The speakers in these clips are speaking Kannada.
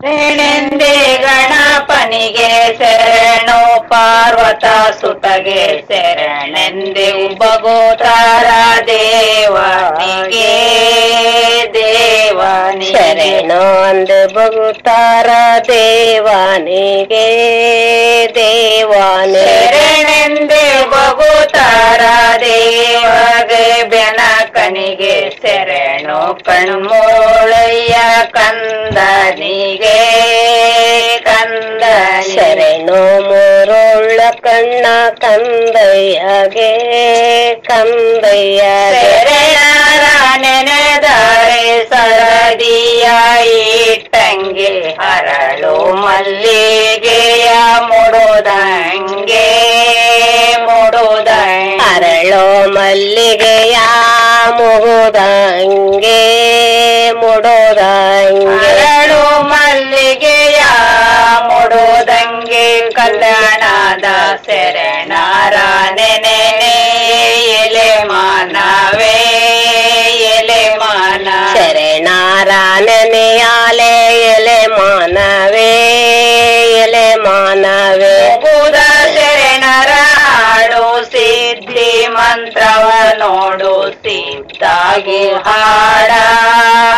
ರೇಣೆಂದೆ ಗಣಪನಿಗೆ ಶರಣು ಪಾರ್ವತ ಸುತಗೆ ಶರಣೆಂದೇ ಉಬಗೋತಾರ ದೇವನಿಗೆ ದೇವನಿ ಶರಣು ಅಂದು ದೇವನಿಗೆ ದೇವಾನಿಗೆ. ದೇವಾನೆ ಶರಣೆಂದೆ ಬಗುತಾರ ದೇವಗೆ ಬೆನಕನಿಗೆ ಶರಣು ಕಣ್ಮೋಳಯ್ಯ ಕಂದನಿಗೆ ಕಂದ ಶರಣು ಮೂರುಳ್ಳ ಕಣ್ಣ ಕಂದಯ್ಯಗೆ ಕಂದಯ್ಯ ಶರಣರ ನೆನೆದರೆ ಸರದಿಯ ಇಟ್ಟಂಗೆ ಹರಳು ಮಲ್ಲಿಗೆಯ ಮುಡುದಂಗೆ ಮುಡೋದ ಹರಳು ಮಲ್ಲಿಗೆಯ ಮುಗುದಂಗೆ ಮುಡೋದಂಗೆ ಹರಳು ಮಲ್ಲಿಗೆಯ ಮುಡುದಂಗೆ ಕಲ್ಯಾಣದ ಶರಣರ ನೆನೆ ಎಲೆ ಮಾನವೇ ಎಲೆ ಮಾನ ಶರಣಾರ ನೆನೆಯಾಲೆ ಎಲೆ ಮಾನವೇ ಎಲೆ ಮಾನವೇ ಮುಗುದ ಮಂತ್ರವ ನೋಡು ಸಿದ್ಧಾಗಿ ಹಾಡ,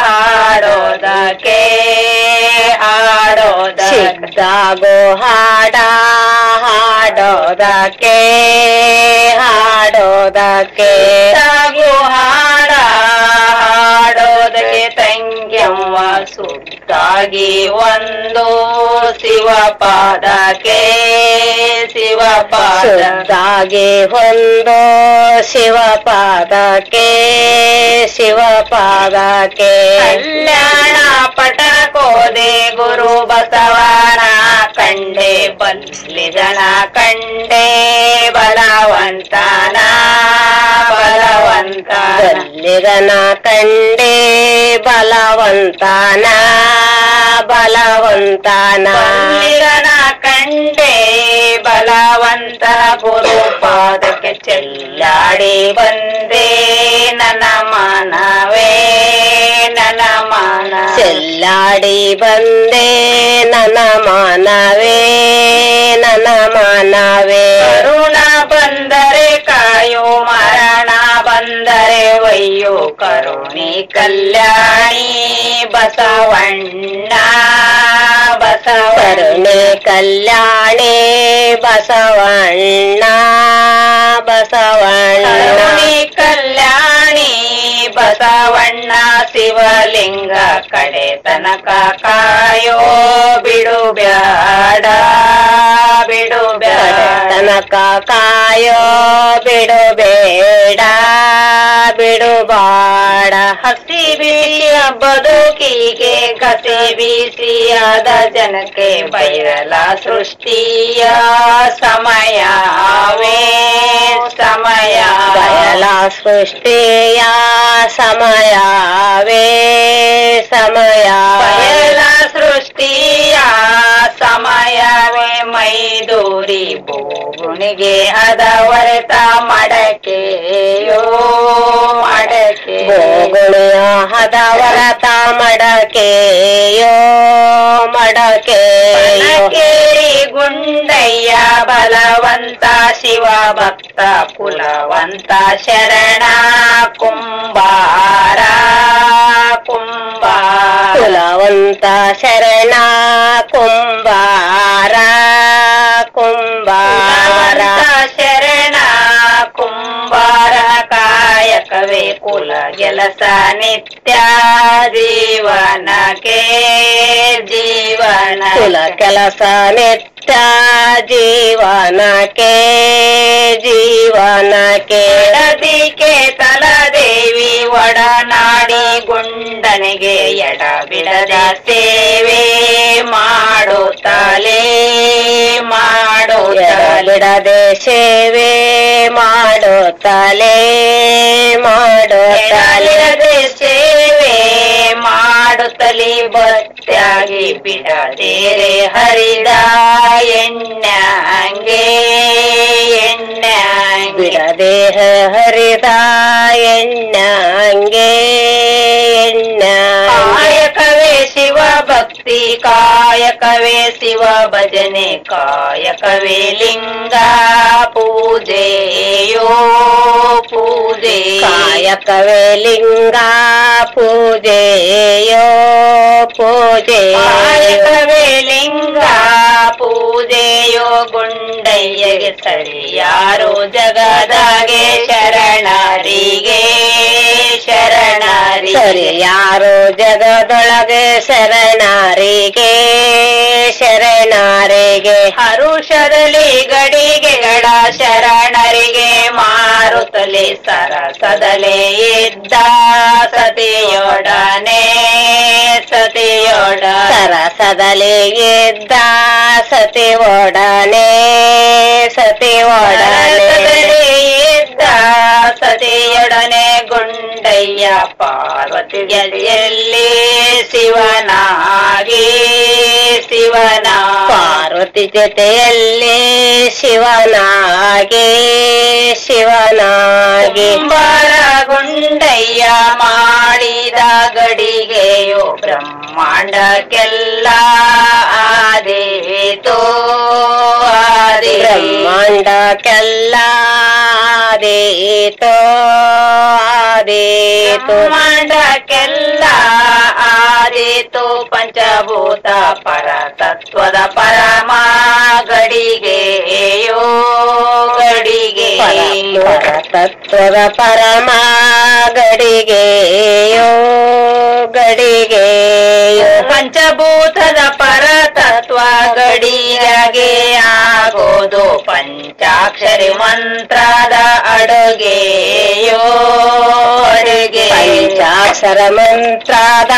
ಹಾಡೋದಕ್ಕೆ ಹಾಡೋದ ಸಿದ್ಧಾಗೋ ಹಾಡ ಹಾಡೋದಕ್ಕೆ. ಹಾಡೋದಕ್ಕೆ ತಾಗೋ ಹಾಡ, ಹಾಡೋದಕ್ಕೆ ತಂಗ್ಯವ್ವ ಸುತ್ತಾಗಿ ಒಂದು ಶಿವಪಾದಕ್ಕೆ. ಶಿವಪಾದ. ಸುದ್ದಾಗಿ ಹೊಂದೋ ಶಿವಪಾದಕ್ಕೆ ಶಿವಪಾದಕ್ಕೆ. ಕಲ್ಯಾಣ ಪಟಕೋದೆ ಗುರು ಬಸವನ ಕಂಡೆ ಬಲ್ಲಿದನ ಕಂಡೆ ಬಲವಂತನ ಬಲವಂತ ಬಲ್ಲಿದನ ಕಂಡೆ ಬಲವಂತನ. ಬಲವಂತನ. ಬಲ್ಲಿದನ ಕಂಡೆ ಬಲವಂತ ಗುರು ಪಾದಕ್ಕೆ ಚೆಲ್ಲಾಡಿ ಬಂದೆ ನನ್ನ ಮನವೇ ನನ್ನ ಮನ. ಚೆಲ್ಲಾಡಿ ಬಂದೆ ನನ್ನ ಮಾನವೇ ನನ್ನ ಮಾನವೇ. ಕರುಣ ಬಂದರೆ ಕಾಯೋ ಮರಣ ಬಂದರೆ ಒಯ್ಯೋ ಕರುಣಿ ಕಲ್ಯಾಣಿ ಬಸವಣ್ಣ ಬಸವಣ್ಣ ಕರುಣೆ ಕಲ್ಯಾಣಿ ಬಸವಣ್ಣ ಬಸವಣ್ಣ ಕರುಣಿ ಕಲ್ಯಾಣಿ ಬಸವಣ್ಣ ಶಿವಲಿಂಗ ಕಡೆ ತನಕ ಕಾಯೋ ಬಿಡು ಬ್ಯಾಡ ಬಿಡು ಬ್ಯಾಡ ತನಕ ಕಾಯೋ ಬಿಡು ಬೇಡ ಬಿಡು ಬಾಡ ಹಸಿ ಬಿಸಿಯ ಬದುಕಿಗೆ, ಕಸಿ ಬೀಸಿಯಾದ ಜನಕ್ಕೆ ಬೈರಲ ಸೃಷ್ಟಿಯ ಸಮಯವೇ ಸಮಯ. ಬಯಲ ಸೃಷ್ಟಿಯ ಸಮಯವೇ ಸಮಯ. ಬಯಲ ಸೃಷ್ಟಿಯ ಸಮಯವೇ ಮೈದೂರಿ. ಬೋಗುಣಿಗೆ ಹದವರೆತ ಮಡಕೆಯೋ. ಮಡಕೆ ಹದವರ ಹದವರತ ಮಡಕೆಯೋ. ಗುಂಡಯ್ಯ ಬಲವಂತ ಶಿವ ಭಕ್ತ ಕುಲವಂತ ಶರಣ ಕುಂಬಾರ ಕುಂಬಾರ ಕುಲವಂತ ಶರಣ ಕುಂಬಾರ ಕುಂಬಾರ ಶರಣ ಕುಂಬಾರ ಕಾಯಕವೇ ಕುಲ ಕೆಲಸ ನಿತ್ಯ ಜೀವನಕ್ಕೆ ಜೀವನ ಕುಲ ಕೆಲಸ ನಿತ್ಯ ಜೀವನಕ್ಕೆ ತಲದೇವಿ ಒಡನಾಡಿ ಗುಂಡನಿಗೆ ಎಡ ಬಿಡದ ಸೇವೆ ಮಾಡುತ್ತಲೇ ಮಾಡುತ್ತಲಿಡದೆ ಸೇವೆ ಮಾಡುತ್ತಲೇ ಮಾಡುತ್ತಲಿಡದೆ ಸೇವೆ ಮಾಡುತ್ತಲೇ ಬತ್ತಾಗಿ ಬಿಡದೇರೆ ಹರಿದ ಎಣ್ಣೆ ಎಣ್ಣೆ ಬಿಡದೇಹ ಹರಿದ ಎಣ್ಣಂಗೆ ಎಣ್ಣ ಕಾಯಕವೇ ಶಿವ ಭಕ್ತಿ ಭಕ್ತಿ ಕಾಯಕವೇ ಶಿವ ಭಜನೆ ಕಾಯಕವೇ ಲಿಂಗ ಪೂಜೆಯೋ ಪೂಜೆ ಕಾಯಕವೇ ಲಿಂಗ ಪೂಜೆಯೋ ಪೂಜೆ ಕಾಯಕವೇ ಲಿಂಗ ಪೂಜೆಯೋ ಗುಂಡಯ್ಯಗೆ ಸರಿ ಯಾರು ಜಗದಾಗೆ ಶರಣರಿಗೆ ಸರಿ, ಯಾರು ಜಗದೊಳಗೆ ಶರಣಾರಿಗೆ ಶರಣಾರಿಗೆ? ಹರುಷದಲ್ಲಿ ಗಡಿಗೆಗಳ ಶರಣರಿಗೆ ಮಾರುತ್ತಲೇ ಸರಸದಲೇ ಇದ್ದ ಸತಿಯೊಡನೆ, ಸತಿಯೊಡ ಸರಸದಲ್ಲಿ ಇದ್ದ ಸತಿ ಒಡನೆ ಸತಿ ಒಡನೆ ಸತಿಯೊಡನೆ ಗುಂಡಯ್ಯ ಪಾರ್ವತಿಯಲ್ಲಿ ಶಿವನಾಗಿ. ಶಿವನ ಪಾರ್ವತಿ ಜೊತೆಯಲ್ಲಿ ಶಿವನಾಗಿ. ಶಿವನಾಗಿ. ಗುಂಡಯ್ಯ ಮಾಡಿದ ಗಡಿಗೆಯೋ ಬ್ರಹ್ಮಾಂಡಕ್ಕೆಲ್ಲ ಆದೇತೋ. ಆದಿ ಬ್ರಹ್ಮಾಂಡಕ್ಕೆಲ್ಲ ಆದೀತು ಆದೀತು ಬ್ರಹ್ಮಾಂಡಕ್ಕೆಲ್ಲ ಆದಿತು ಪಂಚಭೂತ ಪರ ತತ್ವದ ಪರಮ ಗಡಿಗೆಯೋ ಗಡಿಗೆ ಪರ ತತ್ವದ ಪರಮ ಗಡಿಗೆಯೋ ಗಡಿಗೆಯೋ ಪಂಚಭೂತದ ಪರತತ್ವ ಗಡಿಯಾಗೆ ಆಗೋದು. ಪಂಚಾಕ್ಷರಿ ಮಂತ್ರದ ಅಡುಗೆಯೋ ಅಡುಗೆ. ಪಂಚಾಕ್ಷರ ಮಂತ್ರದ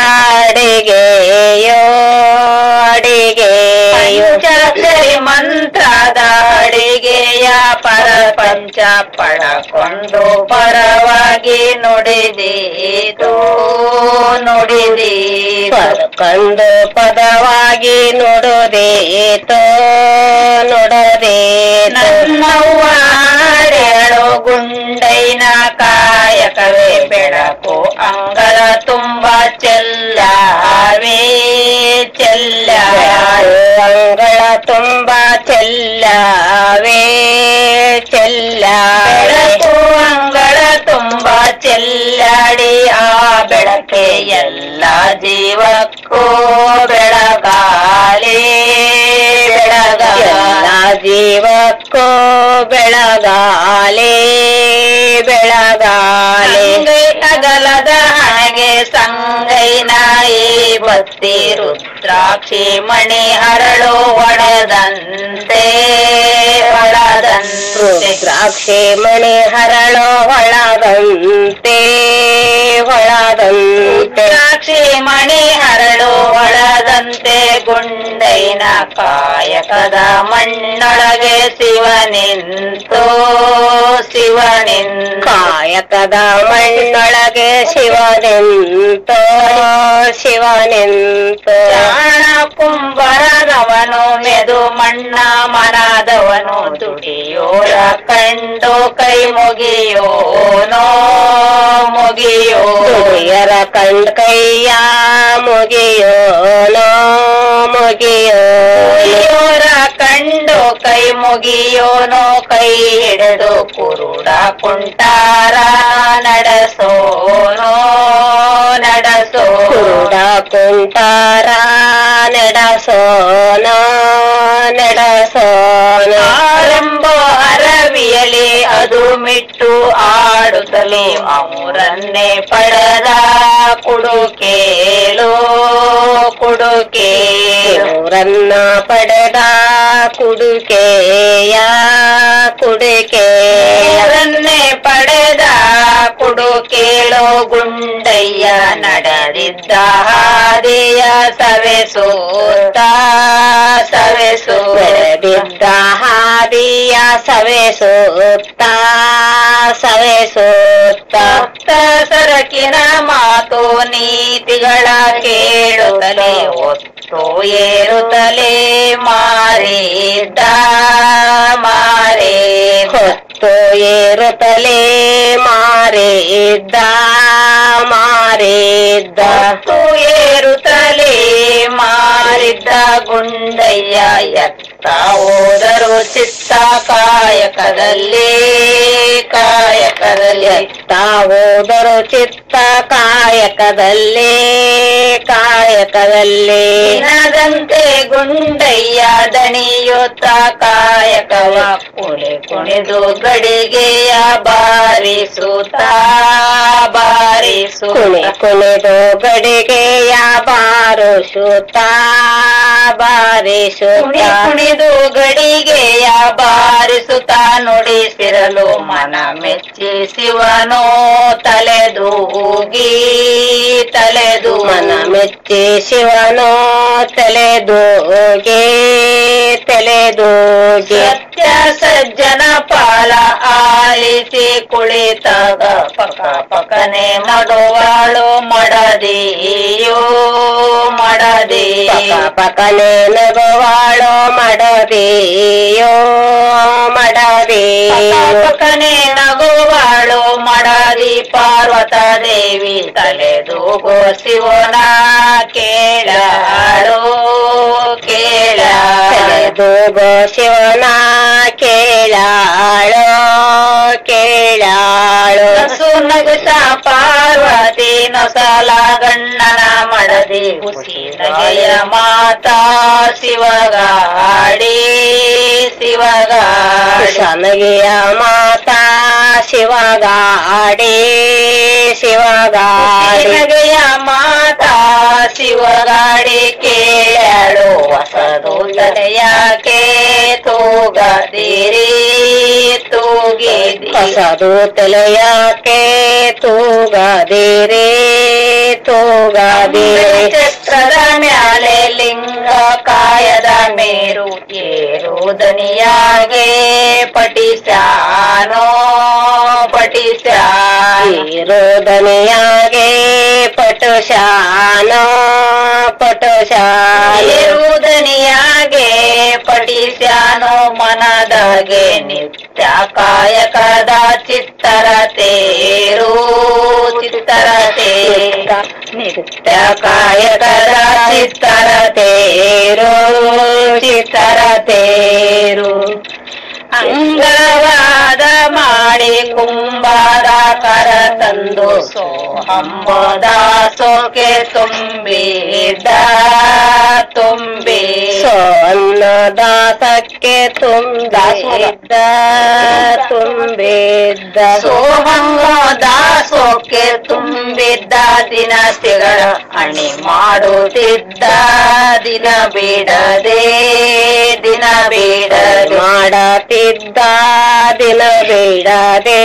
ಅಡಿಗೆಯೋ ಅಡುಗೆ. ಪಂಚಾಕ್ಷರಿ ಮಂತ್ರದ ಅಡುಗೆಯ ಪರ ಪಂಚ ಪಡಕೊಂಡು ಪರವಾಗಿ ನುಡಿದೀತು. ನುಡಿದಿ ಪದಕೊಂದು ಪದವಾಗಿ ನುಡುದೇತೋ. ನುಡದೇ ನನ್ನವ್ವ ಹಾಡೇಳು ಗುಂಡೈನ ಕಾಯಕವೇ ಬೆಳಕು ಅಂಗಳ ತುಂಬ ಚೆಲ್ಲವೇ ಚೆಲ್ಲವೇ ಅಂಗಳ ತುಂಬ ಚೆಲ್ಲವೇ ಚೆಲ್ಲ ಬೆಳಕು ಅಂಗ ಚೆಲ್ಲಾಡಿ ಆ ಬೆಳಕೆ ಎಲ್ಲ ಜೀವಕ್ಕೂ ಬೆಳಗಾಲಿ. ಬೆಳಗಾಲಿ. ಎಲ್ಲ ಜೀವಕ್ಕೂ ಬೆಳಗಾಲಿ. ಬೆಳಗಾಲಿ. ಅಗಲದ ಹಾಗೆ ಸಂಗೈ ನಾಯಿ ಬತ್ತಿ ರುದ್ರಾಕ್ಷಿ ಮಣಿ ಹರಳು ಒಡೆದಂತೆ ಒಳದಂತೆ. ರುದ್ರಾಕ್ಷಿ ಮಣಿ ಹರಳು ಹೊಳದಂತೆ ಹೊಳದಂತೆ. ರುದ್ರಾಕ್ಷಿ ಮಣಿ ಹರಳು ಒಳದಂತೆ ಗುಂಡೈನ ಕಾಯಕದ ಮಣ್ಣೊಳಗೆ ಶಿವನಿಂತು ಶಿವನಿನ್ ಕಾಯಕದ ಮಣ್ಣೊಳಗೆ ಶಿವನಿಂತೋ ಶಿವನಿಂತು. ಪ್ರಾಣ ಕುಂಬರದವನು ಮೆದು ಮಣ್ಣ ಮನದವನು ದುಡಿಯೋರ ಕಂಡು ಕೈ ಮುಗಿಯೋನೋ ಮುಗಿಯೋ ದುಡಿಯರ ಕಂಡ ಕೈಯ ಮುಗಿಯೋನೋ. ಮುಗಿಯೋರ ಕಂಡು ಕೈ ಮುಗಿಯೋನೋ ಕೈ ಹಿಡಿದು ಕುರುಡ ಕುಂಟಾರ ನಡೆಸೋನೋ ನಡೆಸೋ. ಕುರುಡ ಕುಂಟಾರ ನಡೆಸೋನ ನಡೆಸೋನ. ಅರವಿಯಲಿ ಅದು ಮಿಟ್ಟು ಆಡುತ್ತಲೇ ಅವರನ್ನೇ ಪಡದ. ಕುಡುಕೇಲೋ ಕುಡುಕೇಲು ಊರನ್ನ ಪಡದ ಕುಡುಕೆಯ ಕುಡುಕೆ ಅವರನ್ನೇ ಪಡೆದ ಕುಡುಕೇಲೋ ಗುಂಡಯ್ಯ ನಡೆದಿದ್ದ ಹಾದಿಯ ಸವೆಸೋತ ಸವೆಸೋ ಬೆಳೆದಿದ್ದ ಹಾದಿಯ ಸವೆಸುತ್ತ ಸವೆಸುತ್ತ ಭಕ್ತ ಸರಕಿನ ಮಾತು ನೀತಿಗಳ ಕೇಳುತ್ತಲೇ ಒತ್ತು ಏರುತ್ತಲೇ ಮಾರಿದ್ದ ಮಾರಿದ್ದ ಹೊತ್ತು ತೋಯೇರುತ್ತಲೇ ಮಾರೇ ಇದ್ದ ಮಾರಿದ್ದ. ತೋಯೇರುತ್ತಲೇ ಮಾರಿದ್ದ ಗುಂಡಯ್ಯ ಎತ್ತ ಹೋದರು ಚಿತ್ತ ಕಾಯಕದಲ್ಲಿ ಕಾಯಕದಲ್ಲಿ. ತಾವೋದರು ಚಿತ್ತ ಕಾಯಕದಲ್ಲಿ ಕಾಯಕದಲ್ಲಿ. ದಿನದಂತೆ ಗುಂಡಯ್ಯ ದಣಿಯುತ್ತ ಕಾಯಕವ ಕುಣಿ ಕುಣಿದು ಗಡಿಗೆಯ ಬಾರಿಸುತ್ತ ಬಾರಿಸು ಕುಣಿ ಕುಣಿದು ಗಡಿಗೆಯ ಬಾರಿಸುತ್ತ ಬಾರಿಸು ಕುಣಿ ಕುಣಿದು ಗಡಿಗೆಯ ಬಾರಿಸುತ್ತ ನುಡಿಸಿರಲು ಮನ ಮೆಚ್ಚಿ ಶಿವನೋ ತಲೆದೂಗಿ ತಲೆದು ಮನ ಮೆಚ್ಚಿ ಶಿವನೋ ತಲೆದೂಗೆ ತಲೆದೂಗೆ ಸಜ್ಜನ ಪಾಲ ಆಲಿಸಿ ಕುಳಿತಾಗ ಪಕ ಪಕನೆ ಮಡುವಾಳು ಮಡದಿಯೋ ಮಡದಿ ಪಕ ಪಕನೆ ನಗುವಾಳು ಮಡದಿಯೋ ಮಡದಿ ಪಕನೆ ನಗುವಾಳು ಮಡದಿ ಪಾರ್ವತ ದೇವಿ ತಲೆದೂಗೋ ಶಿವನ ಕೇಳಾಳು. ಕೇಳಾಳು ತಲೆದೂಗೋ ಶಿವನ ಕೇಳಾಳೋ ಕೇಳಾಳೋ ನಸು ನಗುತ್ತ ಪಾರ್ವತಿ ನೊಸಲ ಗಣ್ಣನ ಮಡದಿ ಹುಸಿನಗೆಯ ಮಾತಾ ಶಿವಗಾಡಿ ಶಿವಗಾಡಿ ಸನಗಿಯ ಮಾತಾ ಶಿವಗಾಡಿ ಶಿವಗಾಡಿ ಮಾತಾ ಶಿವಗಾಡಿ ಕೇಳು ಹೊಸದು ತಲೆಯಾಕೆ ತೂಗದಿರಿ ತೂಗಿದಿ. ಹೊಸದು ತಲೆಯಾಕೆ ತೂಗದಿರಿ. ತೂಗದಿರಿ ಮ್ಯಾಲೆ ಲಿಂಗ ಕಾಯದ ಮೇರು ಏರು ದನಿಯಾಗೆ ಪಟಿಸ್ಯಾನೋ ಪಟಿಸ್ಯಾನ ದನಿಯಾಗೆ ಪಟುಶಾನೋ ಪಟುಶಾರು ದನಿಯಾಗೆ ಪಟಿಸ್ಯಾನೋ ಮನದಾಗೆ ನಿತ್ಯ ಕಾಯಕದ ಚಿತ್ತರ ತೇರೂ ಚಿತ್ತರ ತೇರು. ನಿತ್ಯ ಕದಾ ಚಿತ್ತರ ತೇರು ಚಿತ್ತರ ಅಂಗವಾದ ಮಾಡಿ ಕುಂಬಾರ ಕರ ತಂದು ಸೋಹಮ್ಮದ ಸೋಕೆ ತುಂಬಿದ ತುಂಬಿ ಸೊ ಅನ್ನದಾಸಕ್ಕೆ ತುಂಬಿದ್ದ ತುಂಬಿದ್ದ. ಸೋಹಮ್ಮದ ಸೋಕೆ ತುಂಬಿದ್ದ ದಿನಸಿಗಳ ಅಣಿ ಮಾಡುತ್ತಿದ್ದ, ದಿನ ಬಿಡದೆ ದಿನ ಬಿಡದೆ. ಮಾಡತಿದ್ದ ದಿನ ಬೇಡದೆ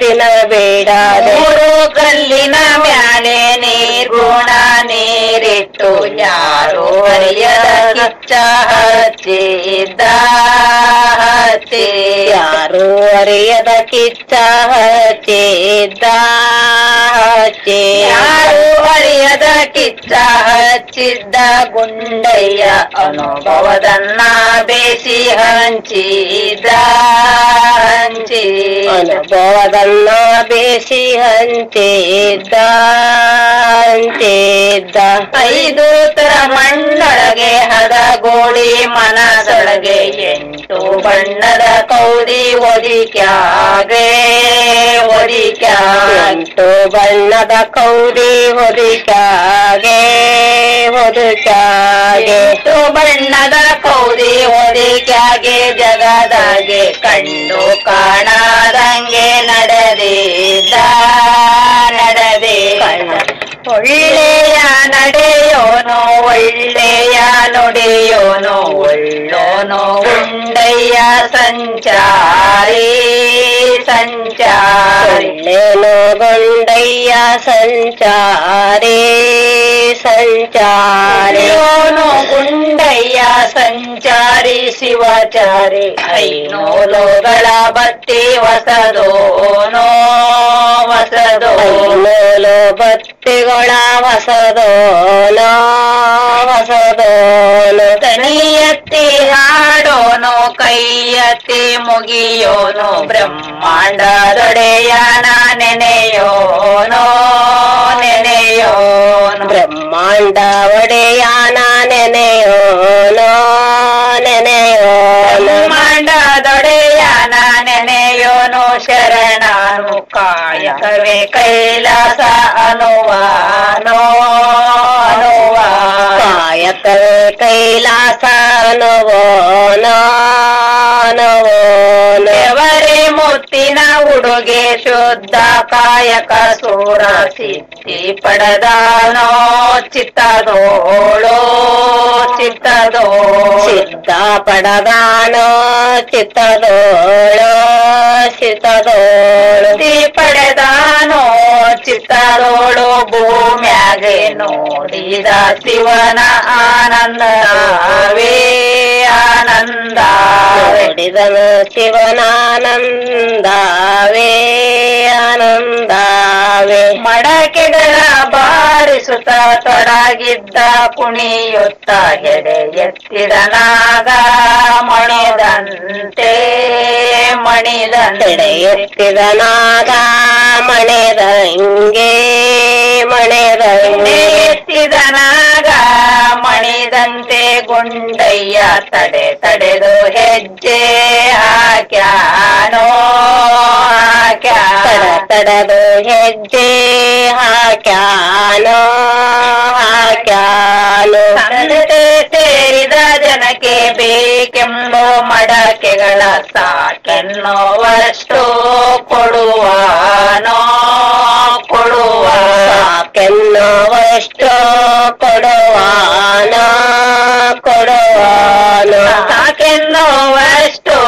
ದಿನ ಬೇಡದೆ. ಕಲ್ಲಿನ ಮ್ಯಾಲೆ ನೀರ್ಗುಣ ನೀರಿಟ್ಟು ಯಾರು ಹರಿಯದ ಕಿಚ್ಚ ಹಚ್ಚಿದ್ದ ಹಚ್ಚಿ ಯಾರು ಅರಿಯದ ಕಿಚ್ಚ ಹಚ್ಚಿದ್ದ ಹಚ್ಚಿ ಯಾರು ಹರಿಯದ ಕಿಚ್ಚ ಹಚ್ಚಿದ್ದ ಗುಂಡಯ್ಯ ಅನುಭವದನ್ನ ಬೇಸಿ ಹಂಚಿದ ಹಂಚಿ ಅನುಭವದನ್ನ ಬೇಸಿ ಹಂಚಿದ್ದ ಹಂಚಿದ್ದ ಐದು ತರ ಮಣ್ಣೊಳಗೆ ಹದಗೋಡಿ ಮನದೊಳಗೆ ಎಂಟು ಬಣ್ಣದ ಕೌದಿ ಒದಿಕ್ಯಾಗೆ ಒದಿಕ್ಯಾಂಟು ಎಂಟು ಬಣ್ಣದ ಕೌದಿ ಒದಿಕ್ಯಾಗೆ ಒದಿಕ್ಯಾಗೆ ಎಂಟು ಬಣ್ಣದ ಕೌದಿ ಒದಿಕ್ಯಾಗೆ ಜಗದಾಗೆ ಕಂಡು ಕಾಣದಂಗೆ ನಡೆದಿದ್ದ ನಡೆದೇ ಒಳ್ಳೆ ಒಳ್ಳೆಯ ನುಡಿಯೋನು ಒಳ್ಳೋನು ಉಂಡಯ್ಯ ಸಂಚಾರಿ ಸಂಚಾರಿ. ಒಳ್ಳೆನು ಗೊಂಡಯ್ಯ ಸಂಚಾರಿ ಸಂಚಾರಿ. ಯೋನು ಗುಂಡಯ್ಯ ಸಂಚಾರಿ ಶಿವಚಾರಿ. ಐನೋಲೋಗಳ ಬತ್ತಿ ಹೊಸದೋನೋ ವಸದೋ ಐನೂಲು ಬತ್ತಿಗಳ ಹೊಸದೋನು. ഹാടോനോ കയ്യത്തി മുഗിയോനോ ബ്രഹ്മാണ്ടതൊടയാനെനയോനോനെയോ ബ്രഹ്മാണ്ടവടെയാനെനയോനോനെയോ ബ്രഹ്മാണ്ടതൊടയാനെനയോനോ ശരണ ಕಾಯಕವೇ ಕೈಲಾಸ ಅನುವಾನೋ ಅನುವಾ ಕಾಯಕವೇ ಕೈಲಾಸ ನೋವೋನೋ ನೋವೋನೋ ದೇವರೇ ಮುತ್ತಿನ ಉಡುಗೆ ಶುದ್ಧ ಕಾಯಕ ಸೂರ ಸಿದ್ಧಿ ಪಡೆದಾನೋ ಚಿತ್ತದೋಳೋ ಚಿತ್ತದೋ. ಸಿದ್ಧ ಪಡದಾನೋ ಚಿತ್ತದೋಳೋ ಚಿತ್ತದೋಳು. ಸಿದ್ಧಿ ಪಡೆದಾನೋ ಚಿತ್ತರೋಳು ಭೂಮ್ಯಾಗೆ ನೋಡಿದ ಶಿವನ ಆನಂದವೇ ಆನಂದ. ನೋಡಿದನು ಶಿವನಾನಂದವೇ ಆನಂದವೇ ಮಡಕೆಗಳ ಬಾರಿಸುತ್ತ ತೊಡಗಿದ್ದ ಕುಣಿಯುತ್ತ ಎಡೆ ಎತ್ತಿದನಾಗ ಮಣಿದಂತೆ ಮಣಿದಂತೆ. ಹಿಂಗೆ ಮಣೆದ ಹಿಂಗೆ ಮಣೆದಂಗೆ ಎತ್ತಿದನಾಗ ಮಣಿದಂತೆ ಗುಂಡಯ್ಯ ತಡೆ ತಡೆದು ಹೆಜ್ಜೆ ಹಾಕ್ಯಾನೋ ಹಾಕ್ಯಾ ತಡದು ಹೆಜ್ಜೆ ಹಾಕ್ಯಾನೋ. ಸಂತೆ ಸೇರಿದ ಜನಕ್ಕೆ ಬೇಕೆಂಬೋ ಮಡಕೆಗಳ ಸಾಕೆನ್ನುವಷ್ಟು ಕೊಡುವಾನೋ ಕೊಡುವ ಸಾಕೆನ್ನುವಷ್ಟು ಕೊಡುವಾನೋ ಕೊಡುವಾನೋ ಸಾಕೆನ್ನುವಷ್ಟು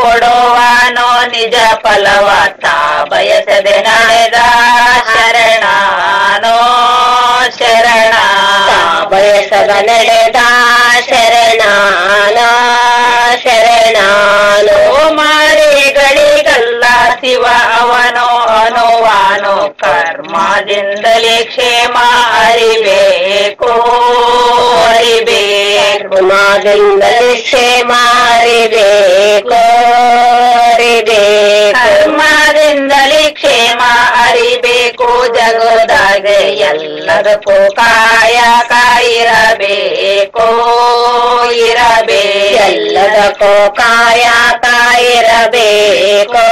ಕೊಡುವಾನೋ ನಿಜ ಫಲವತ್ತ ಬಯಸದೆ ನಡೆದ ಶರಣಾನೋ ಶರಣ. ಬಯಸದ ನಡೆದ ಶರಣಾನೋ ಶರಣಾನೋ. ಮಾರಿಗಳಿಗಲ್ಲ ಶಿವ ಅವನೋ ಅನುವಾನೋ ಕರ್ಮದಿಂದಲೇ ಕ್ಷೇಮ ಅರಿಬೇಕು ಅರಿಬೇಕು ಮಾದಿಂದಲೇ ಕ್ಷೇಮ ಅರಿಬೇಕು ಅರಿಬೇಕು ಕರ್ಮದಿಂದಲೇ ಕ್ಷೇಮ ಅರಿಬೇಕು ಜಗದಾಗ ಎಲ್ಲದಕ್ಕೂ ಕಾಯ ಕಾಯಿರಬೇಕು ಇರಬೇ ಎಲ್ಲದಕ್ಕೂ ಕಾಯ ಕಾಯಿರಬೇಕು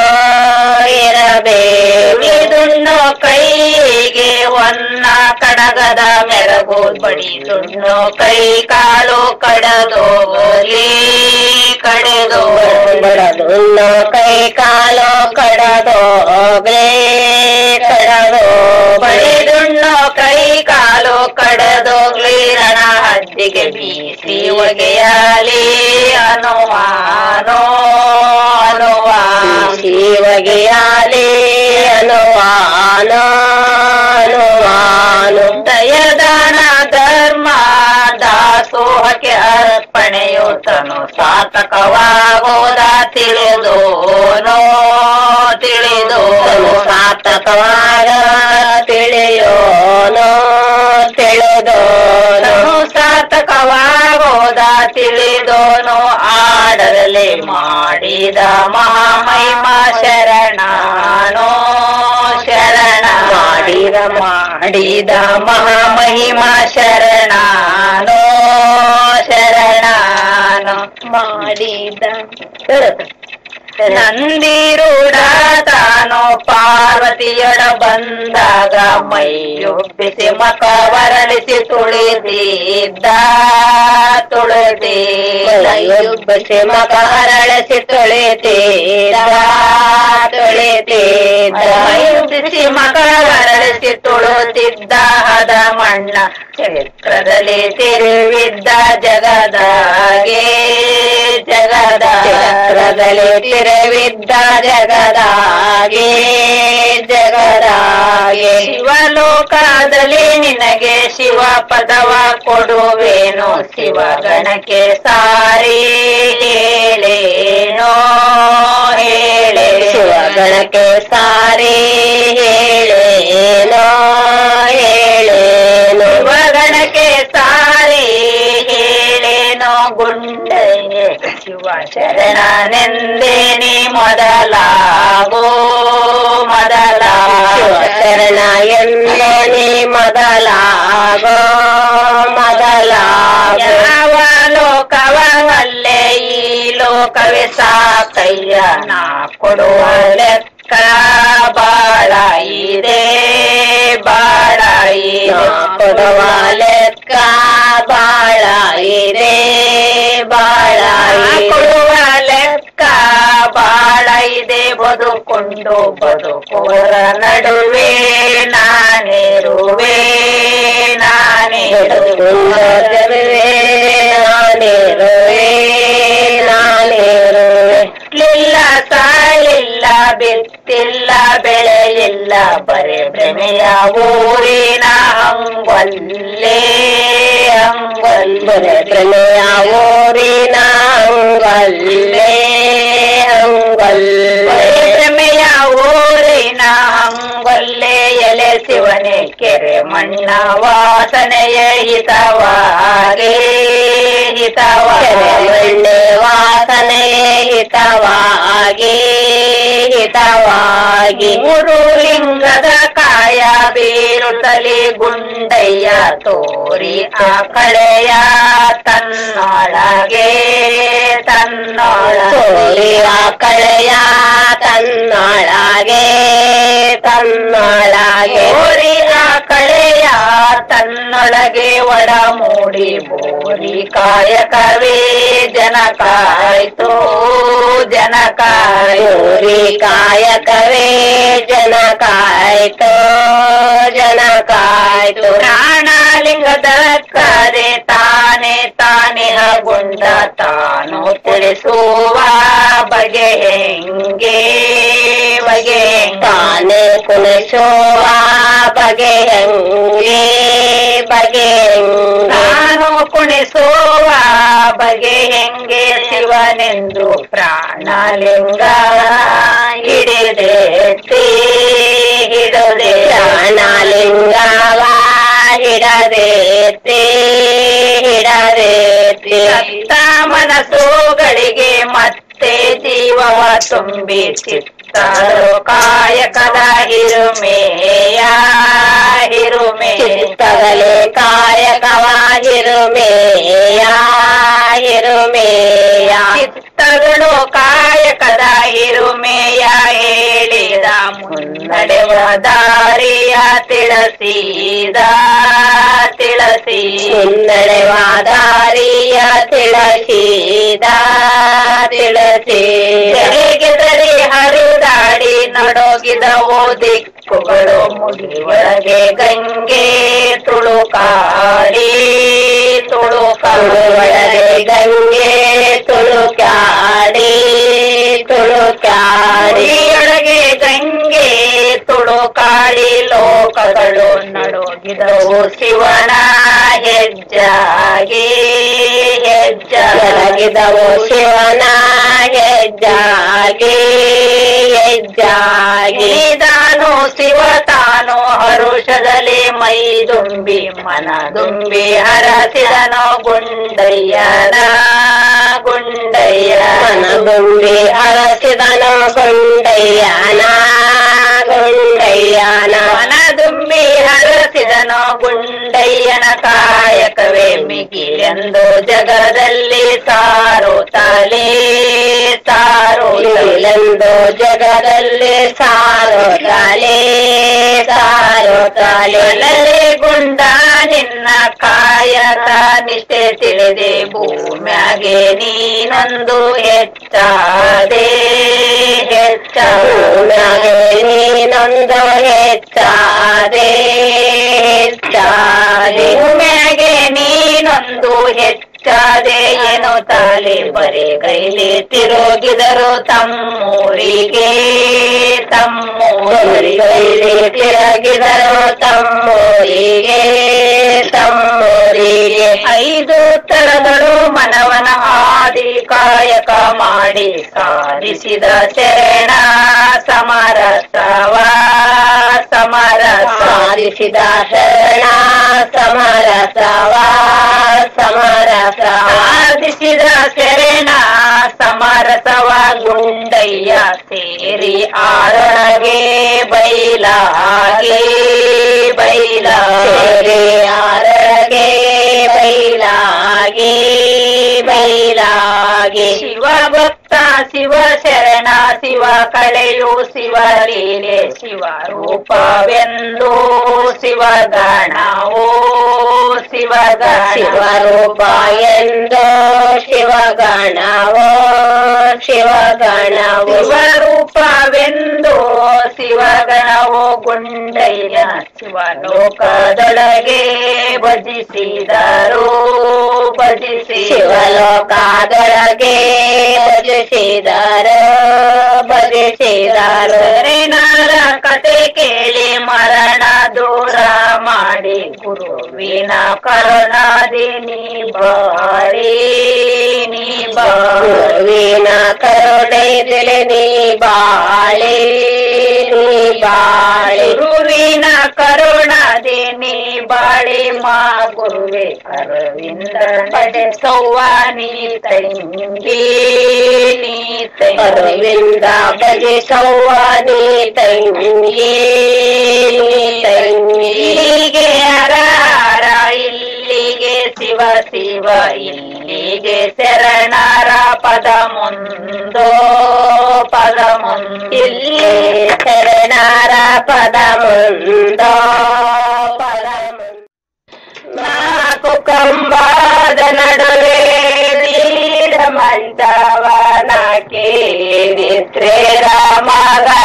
ಇರಬೇ ಇದುಣ್ಣು ಕೈಗೆ ಒನ್ನ ಕಡಗದ ಮೆರಗು ಬಡಿದುಣ್ಣು ಕೈ ಕಾಲು ಕಡದೋಗಲಿ. ಕಡೆದೋ ಬಡದುಣ್ಣು ಕೈ ಕಾಲು ಕಡದೋಗ್ಲೇ ಕಡದೋ. ಬಡಿದುಣ್ಣು ಕೈ ಕಾಲು ಕಡದೋಗ್ಲಿ ರಣ ಹದ್ದಿಗೆ ಬೀಸಿ ಒಗೆಯಲಿ ಅನುವಾನೋ ಅನುವಾ ಶಿವಗೆಯಾಲಿ ಅನುವಾನೋ ಅನುವಾನು ದಯದಾನ ಧರ್ಮ ದಾಸೋಹಕ್ಕೆ ಅರ್ಪಣೆಯು ತನು ಸಾರ್ಥಕವಾಗೋದ ತಿಳಿದೋನೋ ತಿಳಿದೋನು ಸಾರ್ಥಕವಾದ ತಿಳಿಯೋನೋ ತಿಳಿದೋನು ತನು ಸಾರ್ಥಕವಾಗೋದ ತಿಳಿದೋನು ಆಡರಲೆ ಮಾಡಿದ ಮಹಾಮಹಿಮ ಶರಣಾನೋ ಶರಣ ಮಾಡಿದ ಮಾಡಿದ ಮಹಾಮಹಿಮ ಶರಣಾನೋ ಶರಣಾನೋ ಮಾಡಿದ. ನಂದಿರುಡ ತಾನು ಪಾರ್ವತಿಯೊಡ ಬಂದಾಗ ಮೈಯೊಬ್ಬಿಸಿ ಮಕ ವರಳಿಸಿ ತುಳಿದಿದ್ದ ಒಬ್ಬಸಿ ಮಕ ಹರಳಿಸಿ ತೊಳಿತೀದ ತೊಳಿತೀದ ಮೈಯೊಬ್ಬಿಸಿ ಮಕ ವರಳಿಸಿ ತುಳುತ್ತಿದ್ದ ಹದ ಮಣ್ಣ ಚರಿತ್ರದಲ್ಲಿ ತಿರುವಿದ್ದ ಜಗದಾಗೆ. ಜಗದ ಚಕ್ರದಲ್ಲಿ ತಿರುವಿದ್ದ ಜಗದಾಗೆ ಜಗದಾಗೆ ಶಿವಲೋಕದಲ್ಲಿ ನಿನಗೆ ಶಿವ ಪದವ ಕೊಡುವೇನು. ಶಿವಗಣಕ್ಕೆ ಸಾರಿ ಹೇಳೇನೋ ಶಿವ ಗಣಕ್ಕೆ ಸಾರಿ ಹೇಳೇನೋ ಶರಣನೆಂದೇನಿ ಮೊದಲಾಗೋ ಮೊದಲ ಶರಣ ಎಂದೇ ನೀ ಮೊದಲಾಗೋ ಮೊದಲಾಗೋ. ಯಾವ ಲೋಕವಲ್ಲೇ ಈ ಲೋಕವೇ ಸಾಕಯ್ಯ. ನಾ ಕೊಡುವ ಲೆಕ್ಕ ಲೆಕ್ಕ ಬಾಳ ಇದೆ ಬಾಳ ಇದೆ ಕೊಡುವ ಲೆಕ್ಕ ಬಾಳ ಇದೆ ಬಾಳ ಇದೆ ಕೊಡುವ ಲೆಕ್ಕ ಬಾಳ ಇದೆ ಬದುಕೊಂಡು ಬದುಕೋರ ನಡುವೆ ನಾನಿರುವೆ ನಾನಿರುವೆ ಸುಂದರವೇ ನಾನಿರುವೆ ನಾನಿರುವೆ. ಲಿಲ್ಲ ಸಾಲಿಲ್ಲ ಬಿತ್ತಿಲ್ಲ ಬೆಳೆಯಿಲ್ಲ ಬರೆ ಭ್ರಮೆಯ ಊರಿನ ಹಂಗೊಲ್ಲೇ ಹಂಗೊಲ್ಲೇ ಪ್ರಮೆಯ ಊರಿನ ಅಂಗಲ್ಲೇ ಅಂಗಲ್ಲೇ ಭ್ರಮೆಯ ಊರಿನ ಹಂಗೊಲ್ಲೆ ಎಲೆ ಶಿವನೆ ಕೆರೆ ಮಣ್ಣ ವಾಸನೆಯ ಹಿತವಾಗೆ ಹಿತವಾಗೆ. ಮಣ್ಣೆ ವಾಸನೆ ಹಿತವಾಗಿ ಹಿತವಾಗಿ. ಮೂರು ಲಿಂಗದ ಕಾಯ ಬೀರುತ್ತಲಿ ಗುಂಡಯ್ಯ ತೋರಿ ಆ ಕಳೆಯ ತನ್ನೊಳಗೆ ತನ್ನೊಳಗೆ. ಆ ಕಳೆಯ ತನ್ನೊಳಗೆ ತನ್ನೊಳಗೆ. ಆ ಕಳೆಯ ತನ್ನೊಳಗೆ ಒಡ ಮೂಡಿ ಬೋರಿ ಕಾಯಕವೇ ಜನಕಾಯ್ತು ಜನಕಾಯೋರಿ ಕಾಯಕವೇ ಜನ ಕಾಯ್ತು ಜನ ಕಾಯ್ತು ಪ್ರಾಣಲಿಂಗದ ಕರೆ ತಾನೆ ತಾನೇ ಗುಂಡ ತಾನು ತಿಳಿಸುವ ಬಗೆ ಹೆಂಗೆ, ಬಗೆ ತಾನೆ ಕುಣಿಸುವ ಬಗೆ ಹೆಂಗೆ ಬಗೆ ನಾನು ಕುಣಿಸುವ ಬಗೆ ಹೆಂಗೆ ಶಿವನೆಂದು ಪ್ರಾಣಲಿಂಗ ಹಿಡಿದೆತ್ತಿ ಹಿಡದೆ. ಪ್ರಾಣಲಿಂಗವ ಹಿಡದೆ ಹಿಡದೆ ಸತ್ತ ಮನಸ್ಸುಗಳಿಗೆ ಮತ್ತೆ ಜೀವವ ತುಂಬಿ ಚಿತ್ತರು ಕಾಯಕದ ಹಿರುಮೆಯ ಹಿರುಮೆ ಕಾಯ ಕವ ಹಿರುಮೆಯ ಹಿರುಮೆಯ ಚಿತ್ತಗಳು ಕಾಯಕದ ಹಿರುಮೆಯ ಹೇಳಿದ ಮುನ್ನಡೆವ ದಾರಿಯ ತಿಳಿಸಿದ ತಿಳಿಸಿ ಮುನ್ನಡೆವ ದಾರಿಯ ತಿಳಿಸಿದ ತಿಳಿಸಿದ ತೆರೆಗೆದರಿ ಹರಿದಾಡಿ ನಡೋಗಿದವು ದಿಕ್ಕುಗಳು ಮುಗಿಯೊಳಗೆ ಗಂಗೆ ತುಳುಕಾಡಿ ಒಳಗೆ ಗಂಗೆ ತುಳುಕಾಡಿ ತುಳುಕಾಡಿಯೊಳಗೆ ಗಂಗೆ ತುಳುಕಾಡಿ ಲೋಕಗಳು ನಡೋಗಿದವು ಶಿವನ ಹೆಜ್ಜಾಗಿ ಬೆಳಗಿದವು ಶಿವನ ಹೆಜ್ಜಾಗಿ ಹೆಜ್ಜಾಗಿ. ಇದಾನು ಶಿವ ತಾನು ಹರುಷದಲ್ಲಿ ಮನ ದುಂಬಿ ಹರಸಿದನು ಗುಂಡಯ್ಯನ ಗುಂಡಯ್ಯ ಮನ ದುಂಬಿ ಹರಸಿದನು ಗುಂಡಯ್ಯನ ಗುಂಡಯ್ಯನ. ಮನದುಂಬಿ ಹರಸಿದನು ಗುಂಡಯ್ಯನ ಕಾಯಕವೇ ಮಿಗಿಲೆಂದು ಜಗದಲ್ಲಿ ಸಾರುತ್ತಲೇ ಸಾರುತ್ತಲೇ ಇಲೆಂದು ಜಗದಲ್ಲಿ ಸಾರು ತಲೆ ಸಾರು ತಲೆ ಅಲಲೆ ಗುಂಡ ನಿನ್ನ ಕಾಯದ ನಿಷ್ಠೆ ತಿಳಿದೆ. ಭೂಮ್ಯಾಗೆ ನೀನೊಂದು ಹೆಚ್ಚಾದೆ ಹೆಚ್ಚಾದೆ. ನೀನೊಂದು ಹೆಚ್ಚಾದೆ ಹೆಚ್ಚಾದೆ. ಭೂಮ್ಯಾಗೆ ನೀನೊಂದು ಹೆಚ್ಚಾದೆ ಏನು ತಾಲೆ ಬರೆ ಕೈಲಿ ತಿರುಗಿದರು ತಮ್ಮೂರಿಗೆ ತಮ್ಮೂರಿ ಕೈಲಿ ತಿರುಗಿದರು ತಮ್ಮೂರಿಗೆ ತಮ್ಮೂರಿಗೆ. ಐದು ತರಗಳು ಮನವನ ಆದಿ ಕಾಯಕ ಮಾಡಿ ಸಾರಿಸಿದ ಶರಣ, ಸಮರಸವ, ಸಮರ ಸಾಧಿಸಿದ ಶರಣ, ಸಮರಸವ ಸಮರಸ ಸಾಧಿಸಿದ ಶರಣ ಸಮರಸವ ಗುಂಡಯ್ಯ ಸೇರಿ ಆರೊಳಗೆ ಬೈಲಾಗೆ ಬೈಲಾಗೆ ಸೇರಿ ಬೈಲಾಗೆ ಬೈಲಾಗೆ ಶಿವವಾಗಿ ಶಿವ ಶಿವ ಶರಣ ಶಿವ ಕಳೆಯು ಶಿವ ಲೀಲೆ ಶಿವ ರೂಪವೆಂದು ಶಿವ ಗಣವೋ ಶಿವ ಶಿವರೂಪ ಎಂದು ಶಿವಗಣವೋ ರೂಪವೆಂದು ಶಿವರೂಪವೆಂದು ಶಿವಗಣವೋ ಗುಂಡಯ್ಯ ಶಿವಲೋಕದೊಳಗೆ ಭಜಿಸಿದರು ಭಜಿಸಿ. ಶಿವಲೋಕದೊಳಗೆ ಭಜಿಸಿದರು ಬರೆಸಿದಾರ ರೇನಾರ ಕತೆ ಕೇಳಿ ಮರಣ ದೂರ ಮಾಡಿ ಗುರುವಿನ ಕರುಣಾದಿ ನೀ ಬಾರಿ ನೀ ಬಾರುವಿನ ಕರುಣೆ ಕರುಣೆದಿಲೆ ನೀ ಬಾಳಿ ನೀ ಬಾಳಿ. ಗುರುವಿನ ಕರುಣಾದಿ ನೀ ಬಾಳಿ ಮಾ ಗುರುವೆ ಅರವಿಂದ ಪಡೆ ಸೌವಾನಿ ತಂಗಿ. ನೀ ತಂಗಿ ಅರವಿಂದ ಭಜಿಸವ್ವ ನೀ ತಂಗಿ ನೀ ತಂಗಿ ಇಲ್ಲಿಗೆ ಅರಾರ ಇಲ್ಲಿಗೆ ಶಿವ ಶಿವ ಇಲ್ಲಿಗೆ ಶರಣರ ಪದ ಮುಂದೋ ಪದ ಮುಂದು ಇಲ್ಲಿ ಶರಣರ ಪದ ಮುಂದೋ ಪದ ಮುಂದೋ ನಾಲ್ಕು ಕಂಬದ ನಡುವೆ ನೀಡ que entre la madre.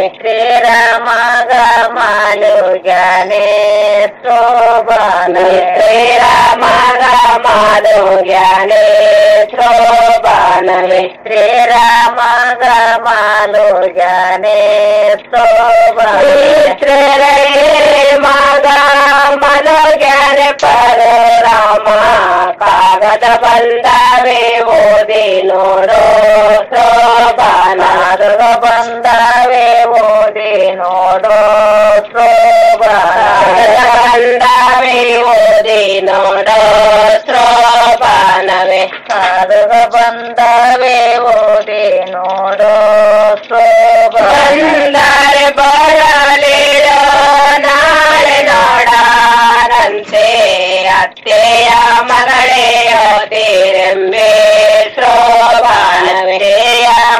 ಶ್ರೋವನ Shriram ರಾಮನು ಜ್ಞಾನೇ ಶ್ರೋವನ ಶ್ರೀರಾಮ ರಾಮನು ಜ್ಞಾನೇ ಶ್ರೋವನ ಶ್ರೀರಾಮ ರಾಮನು ಜ್ಞಾನೇ ಶ್ರೋವನ ಮಗ ಮನೋಜ್ಞಾನ ಪರ ರಾಮ ಕಾಗದ ಬಂದವೆ ಓದಿ ನೋಡೋ ಶೋಭಾನದ ಬಂದವೆ ಓದಿ ನೋಡೋ ಬಂದವೆ ಓದಿ ನೋಡೋ ಶೋಭಾನವೇ ಕಾಗದ ಬಂದವೆ ಓದಿ ನೋಡೋ. ಶೋಭಾನ ಬರಲಿರೋ ನಾಳೆ ನೋಡಾರಂತೆ அத்தேயா மகளே திரும்பேஸ்ரோபானேய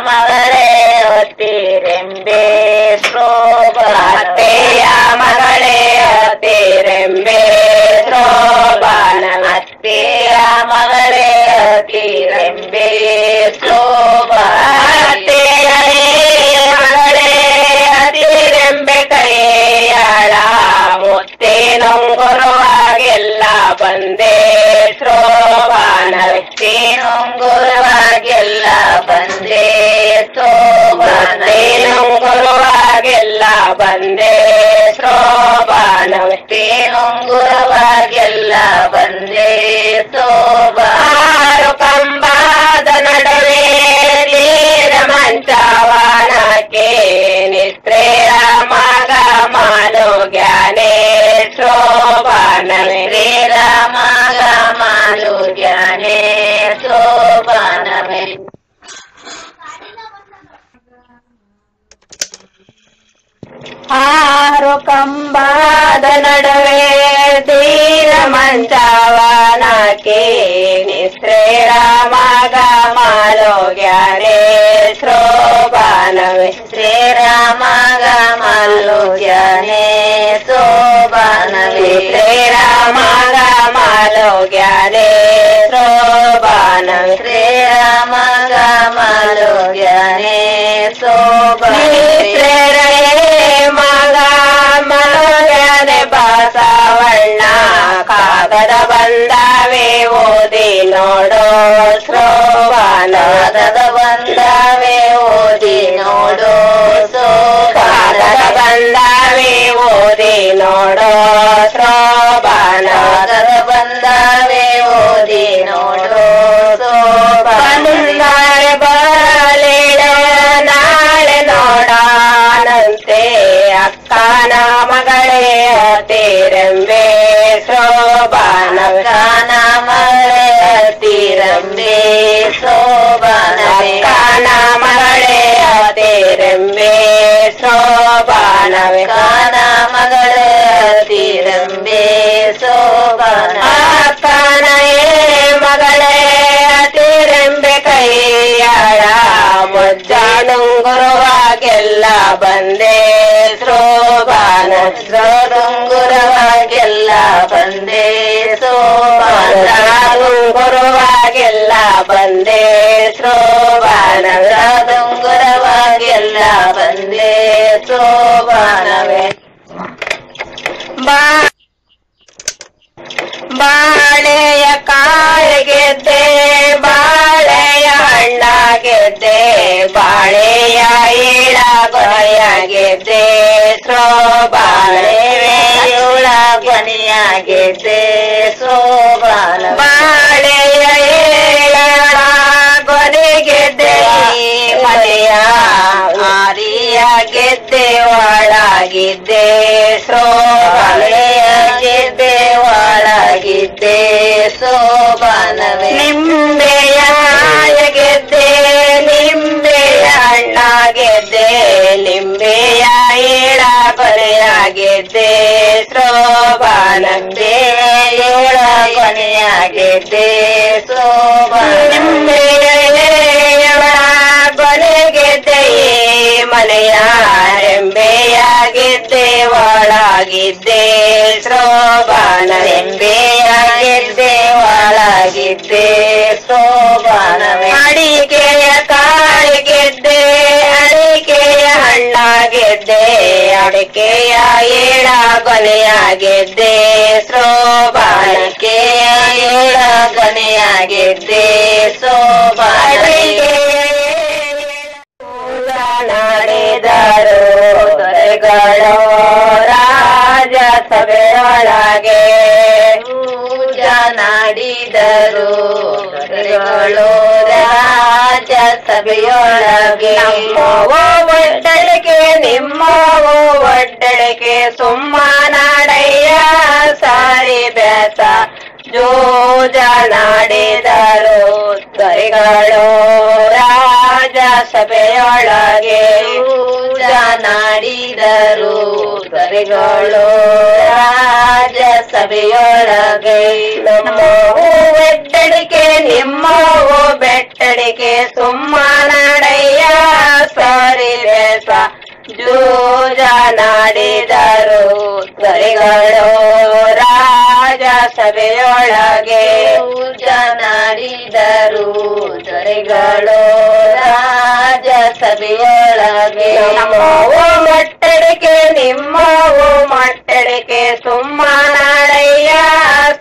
மகளே திரும்பேஸ்ரோபாத்தேய மகளே திரும்பேஸ்ரோபான அத்தேய மகளே திரும்பேஸ்ரோபாத்தேய மகளே திரும்பே கையாளா முத்தேனம் குருவா ನೊಂಗುರುವಾಗೆಲ್ಲ ಬಂದೆ ಶೋಭಾನ ವ್ಯಕ್ತಿ ನೊಂಗುರುವಾಗೆಲ್ಲ ಬಂದೆ ಶೋಭಾನೆ ನೊಂಗುರುವಾಗೆಲ್ಲ ಬಂದೆ ಶೋಭಾನ ವ್ಯಕ್ತಿ ನೊಂಗುರುವಾಗೆಲ್ಲ ಬಂದೆ ಶೋಭಾರು పాలు జనే సోపానమే ఆరుకంబాద నడవే తీర మంచావానాకి శ్రీరామగమాలోగ్యారే శోభానవే శ్రీరామగమాలోగ్యానే శోభానవే శ్రీరామగా โลกยาเนโตบานังเตระมังกามาโลกยาเนโสบานิเตระเยมังกามาโลกยาเนบาสาวันนาคาตะบันดาเวโวดีโนโดโสบานาตะบันดาเวโวดีโนโด ಬಂದವೆ ಓದಿ ನೋಡೋ ಶ್ರೋವನದ ಬಂದವೆ ಓದಿ ನೋಡೋ ಬಂದರೆ ಬರಲಿಡ ನಾಳೆ ನೋಡಾನಂತೆ ಅಕ್ಕನ ಮಗಳೇ ತೀರಂಬೆ ಶೋಭಾನ ಮಗಳೇ ತೀರಂಬೆ ಶೋಭಾನ ಅಕ್ಕನ ಮಗಳೇ திரும்பே சோபானவே காணா மகளே திரும்பே சோபான ವಜ್ರಾನುಂಗುರವಾಗೆಲ್ಲ ಬಂದೆ ಸೋಬಾನ. ಸೋದುಂಗುರವಾಗೆಲ್ಲ ಬಂದೆ ಸೋಬಾನುಂಗುರವಾಗೆಲ್ಲ ಬಂದೆ ಸೋಬಾನ. ಸೋದುಂಗುರವಾಗೆಲ್ಲ ಬಂದೆ ಸೋಬಾನವೇ. ಬಾಳೆಯ ಕಾಳಿಗೆದ್ದೆ ಬಾಳೆಯ ಹಣ್ಣಾಗೆದ್ದೆ ಬಾಳೆಯ ಈಳ ಗೊನೆಯಾಗೆದ್ದೆ ಸೋಬಾಳೆಯುಳ ಗೊನೆಯಾಗೆದ್ದೆ ಸೋಬಾನ ಬಾಳೆಯ ಏಳ ಗೊನೆಗೆದ್ದೆ ಮನೆಯ ಆರಿಯ ಗೆದ್ದೆ ಒಳಗಿದ್ದೆ ಸೋಬಾಳೆಯ ಗೆದ್ದೆ ಒಳಗಿದ್ದೆ ಸೋಬಾನವೇ ನಿಂಬೆಯ ಗೆದ್ದೆ ನಿಂಬೆಯ ಏಳ ಕೊನೆಯಾಗೆದ್ದೆ ಸೋಬಾನಂಬೆ ಏಳ ಕೊನೆಯಾಗೆದ್ದೆ ಸೋಬಾನ ನಿಂಬೆಯ ಏಳ ಕೊನೆಗೆದ್ದೆ ಮನೆಯ ಎಂಬೆಯಾಗಿದ್ದೆ ಒಳಗಿದ್ದೆ ಸೋಬಾನ ಎಂಬೆಯಾಗಿದ್ದೆ ಒಳಗಿದ್ದೆ ಸೋಬಾನವೇ. ಅಡಿಕೆಯ ಕಾಳಿಗೆದ್ದೆ ಅಡಿಕೆಯ ಹಣ್ಣಾಗೆದ್ದೆ ಅಡಕೆಯ ಏಳ ಕೊನೆಯಾಗೆದ್ದೆ ಸೋಬಾನಕೆಯ ಏಳ ಕೊನೆಯಾಗೆದ್ದೆ ಸೋಬಾಳಿಗೆ ದೊರೆಗಳು ರಾಜ ಸಭೆಯೊಳಗೆ ನಾಡಿದರು, ದೊರೆಗಳು ರಾಜ ಸಭೆಯೊಳಗೆ. ನಮ್ಮವೋ ಸುಮ್ಮ ಸುಮ್ಮನಾಡಯ್ಯ ಸಾರಿ ಬ್ಯಾಸ ಜೋಜನಾಡಿದರು ಸರಿಗಳು ರಾಜ ಸಭೆಯೊಳಗೆ ನಾಡಿದರು ಸರಿಗಳು ರಾಜ ಸಭೆಯೊಳಗೆ ನಮ್ಮವು ಬೆಟ್ಟಡಿಕೆ ನಿಮ್ಮವು ಬೆಟ್ಟಡಿಕೆ ಸುಮ್ಮನಾಡಯ್ಯ ಸಾರಿ ಬೇಸ ಜೋಜನಾಡಿದರು ಸರಿಗಳು ರಾಜ ಸಭೆಯೊಳಗೆ ಜನಾಡಿದರು ಸರಿಗಳು ರಾಜ ಸಭೆಯೊಳಗೆ ನಮ್ಮವು ಮಟ್ಟಡಿಕೆ, ನಿಮ್ಮವು ಮಟ್ಟಡಿಕೆ. ಸುಮ್ಮನಾಡಯ್ಯ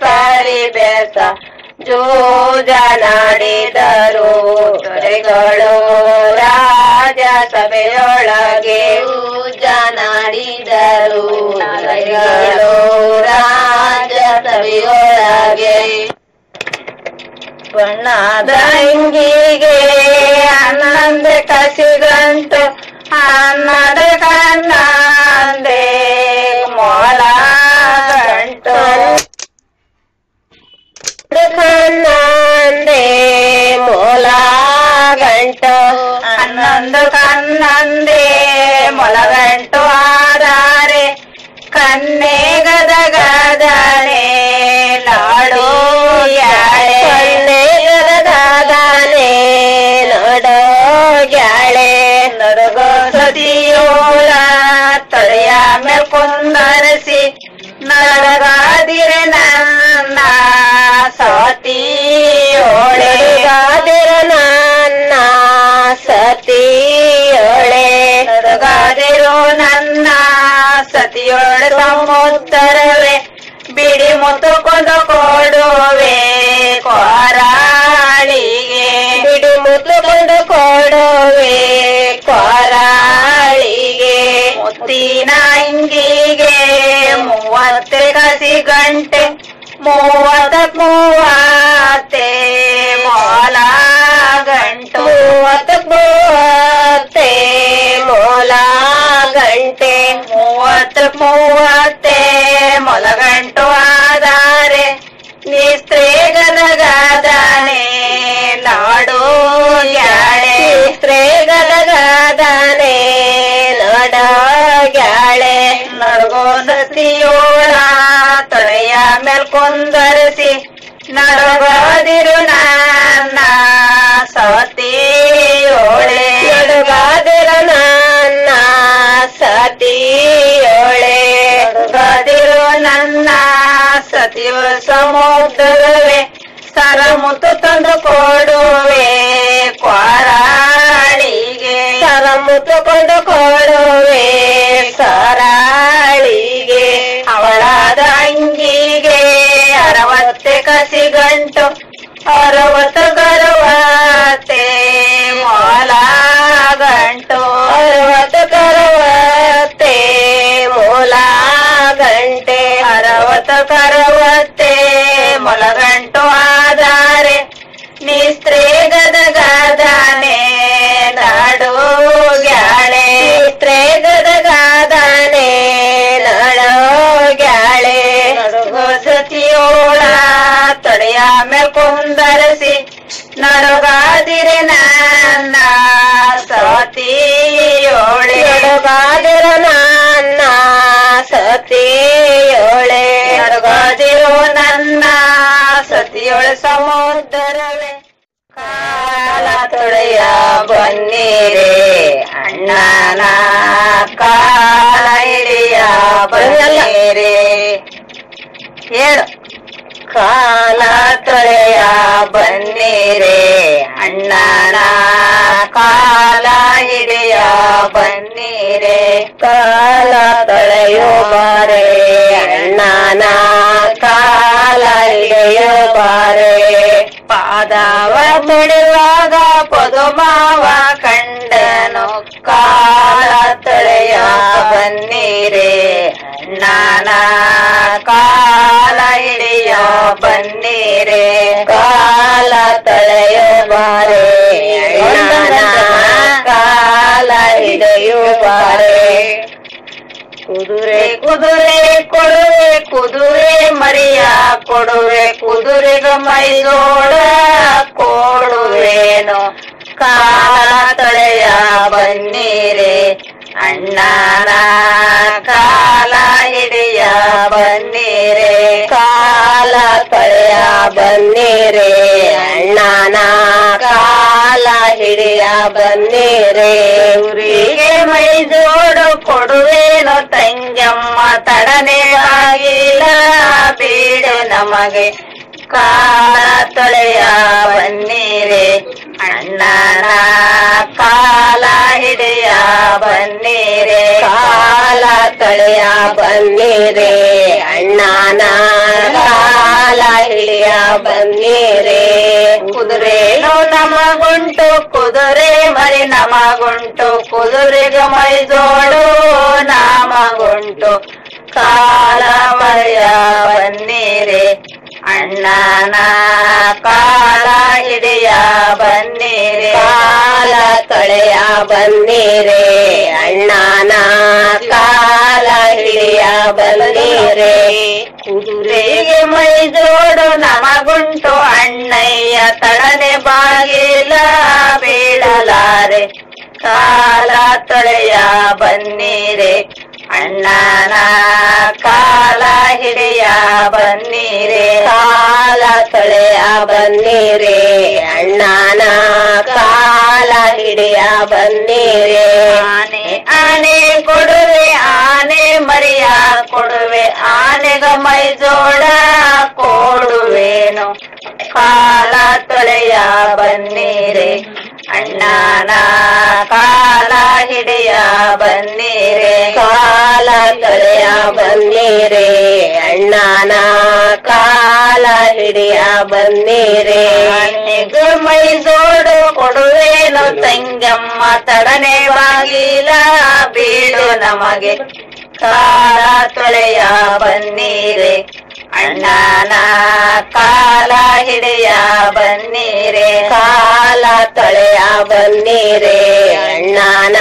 ಸರಿ ಬೇಸ. ಜೋಜನಾಡಿದರು. ದೊರೆಗಳು ರಾಜ ಸಭೆಯೊಳಗೆ ಜನಾಡಿದರು ದೊರೆಗಳು ರಾಜ ಸಭೆಯೊಳಗೆ ಬಣ್ಣದ ಅಂಗಿಗೆ ಅನ್ನಂದೆ ಕಸಿಗಂಟು ಅನ್ನದ ಕಣ್ಣಂದೆ ಮೊಳ ಗಂಟು ಕಣ್ಣಂದೆ ಮೊಲ ಗಂಟು ಹನ್ನೊಂದು ಕಣ್ಣಂದೆ ಮೊಲಗಂಟು ಆಧಾರೆ ಕನ್ನೆ ಗದ ಗದನೆ ಲಾಡು ಯಾಳೆ ಕನ್ನೆ ಗದ ಗದನೆ ನೋಡೋ ಗ್ಯಾಳೆ ನಡುಗೋ ಸತಿಯೋಳ ತೊಳೆಯ ಮೇಲ್ ಕುಂದರಿಸಿ ನಡಗಾದಿರೆ ನನ್ನ ಸತಿಯೋಳೆ ಗಾದಿರ ನನ್ನ ಸತಿಯೋಳೆ. ನಡಗಾದಿರೋ ನನ್ನ ಸತಿಯೋಳ ಸಮುತ್ತರವೇ. ಬಿಡಿ ಮುತ್ತುಕೊಂಡು ಕೊಡುವೆ ಕೊರಾಳಿಗೆ ಬಿಡಿ ಮುತ್ತುಕೊಂಡು ಕೊಡುವೆ ಕೊರಾಳಿಗೆ ಮುತ್ತಿನ ಇಂಗಿಗೆ ಮೂವತ್ತೆ ಕಸಿ ಗಂಟೆ. ಮೂವತ್ತ ಮೂವತ್ತೆ ಮೋಲ ಗಂಟು ಮೂವತ್ತ ಮೂವತ್ತೆ ಮೋಲ ಗಂಟೆ ಮೂವತ್ತ ಮೂವತ್ತೆ ಮೊಲ ಗಂಟು ಆಧಾರೆ ನಿಸ್ತ್ರೇ ಗದಗದನೆ. ನಾಡು ಗ್ಯಾಳೆ. ನಿಸ್ತ್ರೇ ಗದಗದನೆ. ನಾಡ ಗ್ಯಾಳೆ. ನಡಗೋ ಸತಿಯೋಳ. ತೊಡೆಯ ಮೇಲ್ಕೊಂದರಿಸಿ ನಡಗದಿರು ನನ್ನ ಸತಿ ಓಳೆ ನನ್ನ ಸತಿ ಓಳೆ ನನ್ನ ಸತಿಯ ಸಮುದ್ರವೆ ಸರ ಮುತ್ತು ತಂದು ಕೊಡುವೆ ಕ್ವಾರಾಳಿಗೆ. ಸರ ಮುತ್ತು ಕೊಂಡು ಕೊಡುವೆ ಸರ ಕಸಿ ಗಂಟು ಅರವತ್ತು ಕರುವತೆ ಮೊಲ ಗಂಟು ಅರವತ್ತು ಕರುವತೆ ಮೂಲ ಗಂಟೆ ಅರವತ್ತು ಕರುವತೆ ಮೊಲ ಗಂಟು ಆಧಾರೆ ನಿಸ್ತ್ರೇ ಗದಗಾದಾನೆ ನಾಡು ತೊಡೆಯ ಮೇಲೆ ಕುಂದರಸಿ ನಡುಗಾದಿರೆ ನನ್ನ ಸತಿಯೋಳೆ ನಡುಗಾದಿರ ನನ್ನ ಸತಿಯೋಳೆ ನಡುಗಾದಿರೋ ನನ್ನ ಸತಿಯೋಳೆ ಸಮುದ್ರವೇ. ಕಾಲ ತೊಳೆಯ ಬನ್ನಿರೆ ಅಣ್ಣನ ಕಾಲ ಹಿಡಿಯ ಬನ್ನಿರೆ. ಹೇಳು. ಕಾಲ ತೊಳೆಯ ಬನ್ನಿರೆ ಅಣ್ಣನ ಕಾಲ ಹಿಡಿಯ ಬನ್ನಿರೆ ಕಾಲ ತೊಳೆಯುವರೆ ಅಣ್ಣನ ಕಾಲ ಹಿಡಿಯುವರೆ ಪಾದವ ತೊಳೆಯುವಾಗ ಪದುಮಾವ ಕಂಡನು ಕಾಲ ತಳೆಯ ಬನ್ನಿರೆ ಅಣ್ಣನ ಕಾಲ ಹಿಡಿಯ ಬನ್ನಿರೆ ಕಾಲ ತಳೆಯ ಬಾರೆ ಕಾಲ ಬಾರೆ ಕುದುರೆ ಕುದುರೆ, ಕೊಡುವೆ ಕುದುರೆ, ಮರಿಯ ಕೊಡುವೆ ಕುದುರೆಗ ಮೈದೋಡ ಕೊಡುವೇನು. ಕಾಲ ತೊಳೆಯ ಬನ್ನಿರೆ, ಅಣ್ಣನ ಕಾಲ ಹಿಡಿಯ ಬನ್ನಿರೆ. ಕಾಲ ತೊಳೆಯ ಬನ್ನಿರೆ, ಅಣ್ಣನ ಕಾಲ ಹಿಡಿಯ ಬನ್ನಿರೆ. ಊರಿಗೆ ಮೈದೋಡು ಕೊಡುವೇನು ತಂಗಮ್ಮ ತಡನೆ ಆಗಿಲ್ಲ, ಬೀಡು ನಮಗೆ. ಕಾಲ ತೊಳೆಯ ಬನ್ನಿರೆ, ಅಣ್ಣನ ಕಾಲ ಹಿಡಿಯ ಬನ್ನಿರೆ ಕಾಲ ತೊಳೆಯ ಬನ್ನಿರೆ, ಅಣ್ಣನ ಕಾಲ ಹಿಡಿಯ ಬನ್ನಿರೆ. ಕುದುರೆನು ನಮಗುಂಟು ಕುದುರೆ ಮರಿ ನಮಗುಂಟು ಕುದುರೆಗೆ ಮೈದೋಡು ನಮಗುಂಟು. ಕಾಲ ಮರೆಯ ಬನ್ನಿರೆ ಅಣ್ಣನ ಕಾಲ ಹಿಡಿಯ ಬನ್ನಿರೆ, ಕಾಲ ತೊಳೆಯ ಬನ್ನಿರೆ, ಅಣ್ಣನ ಕಾಲ ಹಿಡಿಯ ಬನ್ನಿರೆ. ಕುದುರೆಗೆ ಮೈದೋಡು ನಮಗುಂಟು, ಅಣ್ಣಯ್ಯ ತಡನೆ ಬಾಗಿಲ ಬೀಳಲಾರೆ. ಕಾಲ ತೊಳೆಯ ಬನ್ನಿರೆ ಅಣ್ಣನ ಕಾಲ ಹಿಡಿಯ ಬನ್ನಿರೆ, ಕಾಲ ತೊಳೆಯ ಬನ್ನಿರೆ. ಅಣ್ಣನ ಕಾಲ ಹಿಡಿಯ ಬನ್ನಿರೆ. ಆನೆ ಆನೆ ಕೊಡುವೆ, ಆನೆ ಮರಿಯ ಕೊಡುವೆ, ಆನೆಗ ಮೈ ಜೋಡ ಕೊಡುವೇನು. ಕಾಲ ತೊಳೆಯ ಬನ್ನಿರೆ. ಅಣ್ಣನ ಕಾಲ ಹಿಡಿಯ ಬನ್ನಿರೆ. ಕಾಲ ತೊಳೆಯ ಬನ್ನಿರೆ. ಅಣ್ಣನ ಕಾಲ ಹಿಡಿಯ ಬನ್ನಿರೆ. ಮೈಸೋಡು ಕೊಡುವೇನು ತಂಗಮ್ಮ ತಡನೆ ಬಾಗಿಲ ಬೀಳು ನಮಗೆ. ಕಾಲ ತೊಳೆಯ ಬನ್ನಿರೆ. ಅಣ್ಣನ ಕಾಲ ಹಿಡಿಯ ಬನ್ನಿರೆ, ಕಾಲ ತೊಳೆಯ ಬನ್ನಿರೆ. ಅಣ್ಣನ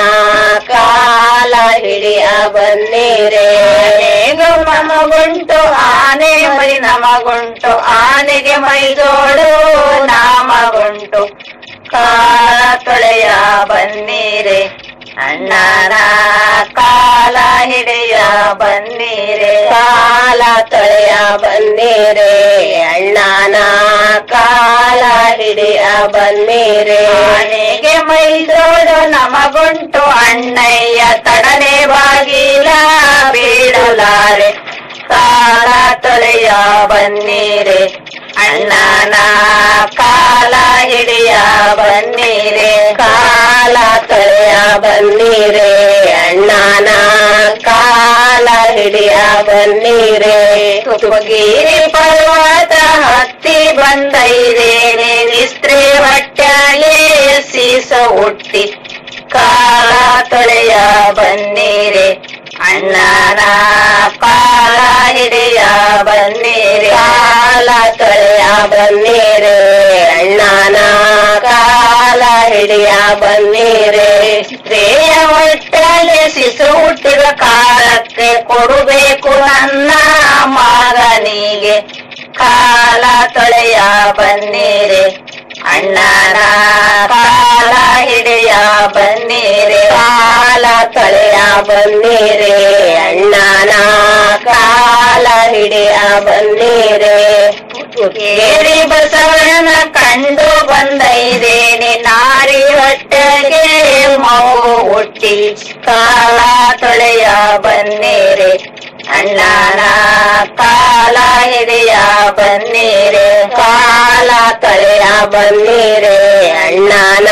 ಕಾಲ ಹಿಡಿಯ ಬನ್ನಿರೆ. ನಮಗುಂಟು ಆನೆ ಮರಿ ನಮಗುಂಟು, ಆನೆಗೆ ಮೈದೋಡು ನಾಮಗುಂಟು. ಕಾಲ ತೊಳೆಯ ಬನ್ನಿರೆ. ಅಣ್ಣನ ಕಾಲ ಹಿಡಿಯ ಬನ್ನಿರೆ, ಕಾಲ ತೊಳೆಯ ಬನ್ನಿರೆ ಅಣ್ಣನ ಕಾಲ ಹಿಡಿಯ ಬನ್ನಿರೆ. ಮನೆಗೆ ಮೈದೋಡು ನಮಗುಂಟು, ಅಣ್ಣಯ್ಯ ತಡನೆ ಬಾಗಿಲ ಬೀಳಲಾರೆ. ಕಾಲ ತೊಳೆ ತೊಳೆಯ ಬನ್ನೀರೆ ಅಣ್ಣನ ಕಾಲ ಹಿಡಿಯ ಬನ್ನೀರೆ. ಕಾಲ ತಳೆಯ ಬನ್ನೀರೆ ಅಣ್ಣನ ಕಾಲ ಹಿಡಿಯ ಬನ್ನೀರೆ ತುಪಗಿರಿ ಪರ್ವತ ಹತ್ತಿ ಬಂದೈದೇನೆ ನಿಸ್ತ್ರೆ ಹೊಟ್ಟೆಗೆ ಸೀಸ ಹುಟ್ಟಿ ಕಾಲ ತೊಳೆಯ ಬನ್ನೀರೆ. ಅಣ್ಣನ ಕಾಲ ಹಿಡಿಯ ಬನ್ನೀರೆ ಕಾಲ ತೊಳೆಯ ಬನ್ನೀರೆ, ಅಣ್ಣನ ಕಾಲ ಹಿಡಿಯ ಬನ್ನೀರೆ. ಸ್ತ್ರೀಯ ಹೊಟ್ಟೆಗೆ ಶಿಶು ಹುಟ್ಟಿದ ಕಾಲಕ್ಕೆ ಕೊಡಬೇಕು ನನ್ನ ಮಗನಿಗೆ ಕಾಲ ತೊಳೆಯ ಬನ್ನೀರೆ ಅಣ್ಣನ ಕಾಲ ಹಿಡಿಯ ಬನ್ನೀರೆ ಕಾಲ ತೊಳೆಯ ಬನ್ನೀರೆ, ಅಣ್ಣನ ಕಾಲ ಹಿಡಿಯ ಬನ್ನೀರೆ. ಕೇರಿ ಬಸವನ ಕಂಡು ಬಂದೈದೇನೆ ನಾರಿ ಹೊಟ್ಟೆಗೆ ಮಗು ಹುಟ್ಟಿ, ಕಾಲ ತೊಳೆಯ ಬನ್ನೀರೆ. ಅಣ್ಣನ ಕಾಲ ಹಿಡಿಯ ಬನ್ನೀರೆ, ಕಾಲ ತೊಳೆಯ ಬನ್ನೀರೆ. ಅಣ್ಣನ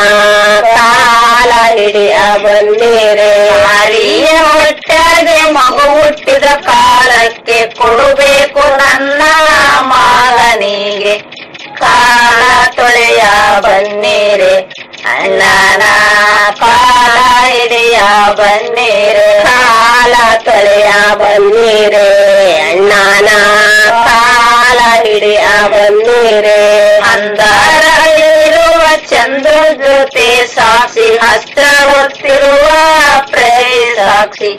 ಕಾಲ ಹಿಡಿಯ ಬನ್ನೀರೆ. ಹರಿಯ ಹೊಟ್ಟೆಗೆ ಮಗು ಹುಟ್ಟಿದ ಕಾಲಕ್ಕೆ ಕೊಡಬೇಕು ನನ್ನ ಮಾಲನಿಗೆ ಕಾಲ ತೊಳೆಯ ಬನ್ನೀರೆ ಅಣ್ಣನ ಕಾಲ ಹಿಡಿಯ ಬನ್ನೀರೆ ಕಾಲ ತೊಳೆಯ ಬನ್ನಿರೆ. ಅಣ್ಣನ ಕಾಲ ಹಿಡಿಯ ಬನ್ನೀರೆ. ಅಂದರ ಇರುವ ಚಂದ್ರ ಜೊತೆ ಸಾಕ್ಷಿ ಹಸ್ತ ಹೊತ್ತಿರುವ ಪ್ರೇ ಸಾಕ್ಷಿ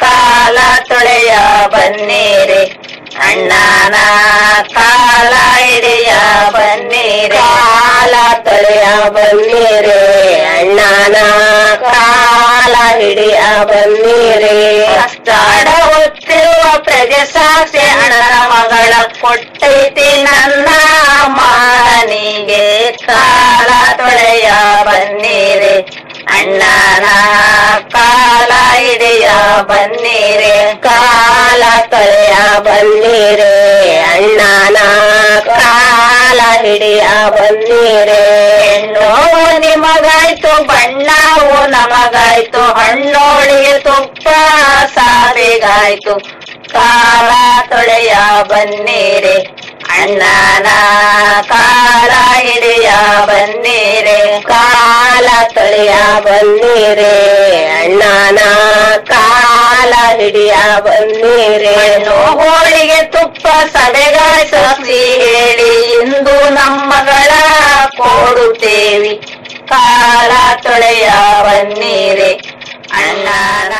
ಕಾಲ ತೊಳೆಯ ಬನ್ನೀರೆ. ಅಣ್ಣನ ಕಾಲ ಹಿಡಿಯ ಬನ್ನಿರೆ ಕಾಲ ತೊಳೆಯ ಬನ್ನಿರೆ. ಅಣ್ಣನ ಕಾಲ ಹಿಡಿಯ ಬನ್ನಿರೆ ಅಷ್ಟಾಡ ಹೊತ್ತಿರುವ ಪ್ರಜೆ ಸಾಕ್ಷಿ ಅಣ್ಣನ ಮಗಳ ಕೊಟ್ಟೈತಿ ನನ್ನ ಮಗನಿಗೆ ಕಾಲ ತೊಳೆಯ ಬನ್ನೀರೆ. ಅಣ್ಣನ ಕಾಲ ಹಿಡಿಯ ಬನ್ನೀರೆ ಕಾಲ ತೊಳೆಯ ಬನ್ನೀರೆ ಅಣ್ಣನ ಕಾಲ ಹಿಡಿಯ ಬನ್ನೀರೆ ಹೆಣ್ಣು ನಿಮಗಾಯ್ತು ಬಣ್ಣವು ನಮಗಾಯ್ತು ಹಣ್ಣೋಳಿಗೆ ತುಪ್ಪ ಸಾವಿಗಾಯ್ತು ಕಾಲ ತೊಳೆಯ ಬನ್ನೀರೆ ಅಣ್ಣನ, ಕಾಲ ಹಿಡಿಯ ಬನ್ನಿರೆ ಕಾಲ ತೊಳೆಯ ಬನ್ನಿರೆ. ಅಣ್ಣನ, ಕಾಲ ಹಿಡಿಯ ಬನ್ನಿರೆ. ಹೋಳಿಗೆ ತುಪ್ಪ ಸಡೆಗಾಯ ಸಸಿ ಹೇಳಿ, ಇಂದು ನಮ್ಮಗಳ ಕೊಡುತ್ತೇವಿ. ಕಾಲ ತೊಳೆಯ ಬನ್ನಿರೆ. ಅಣ್ಣನ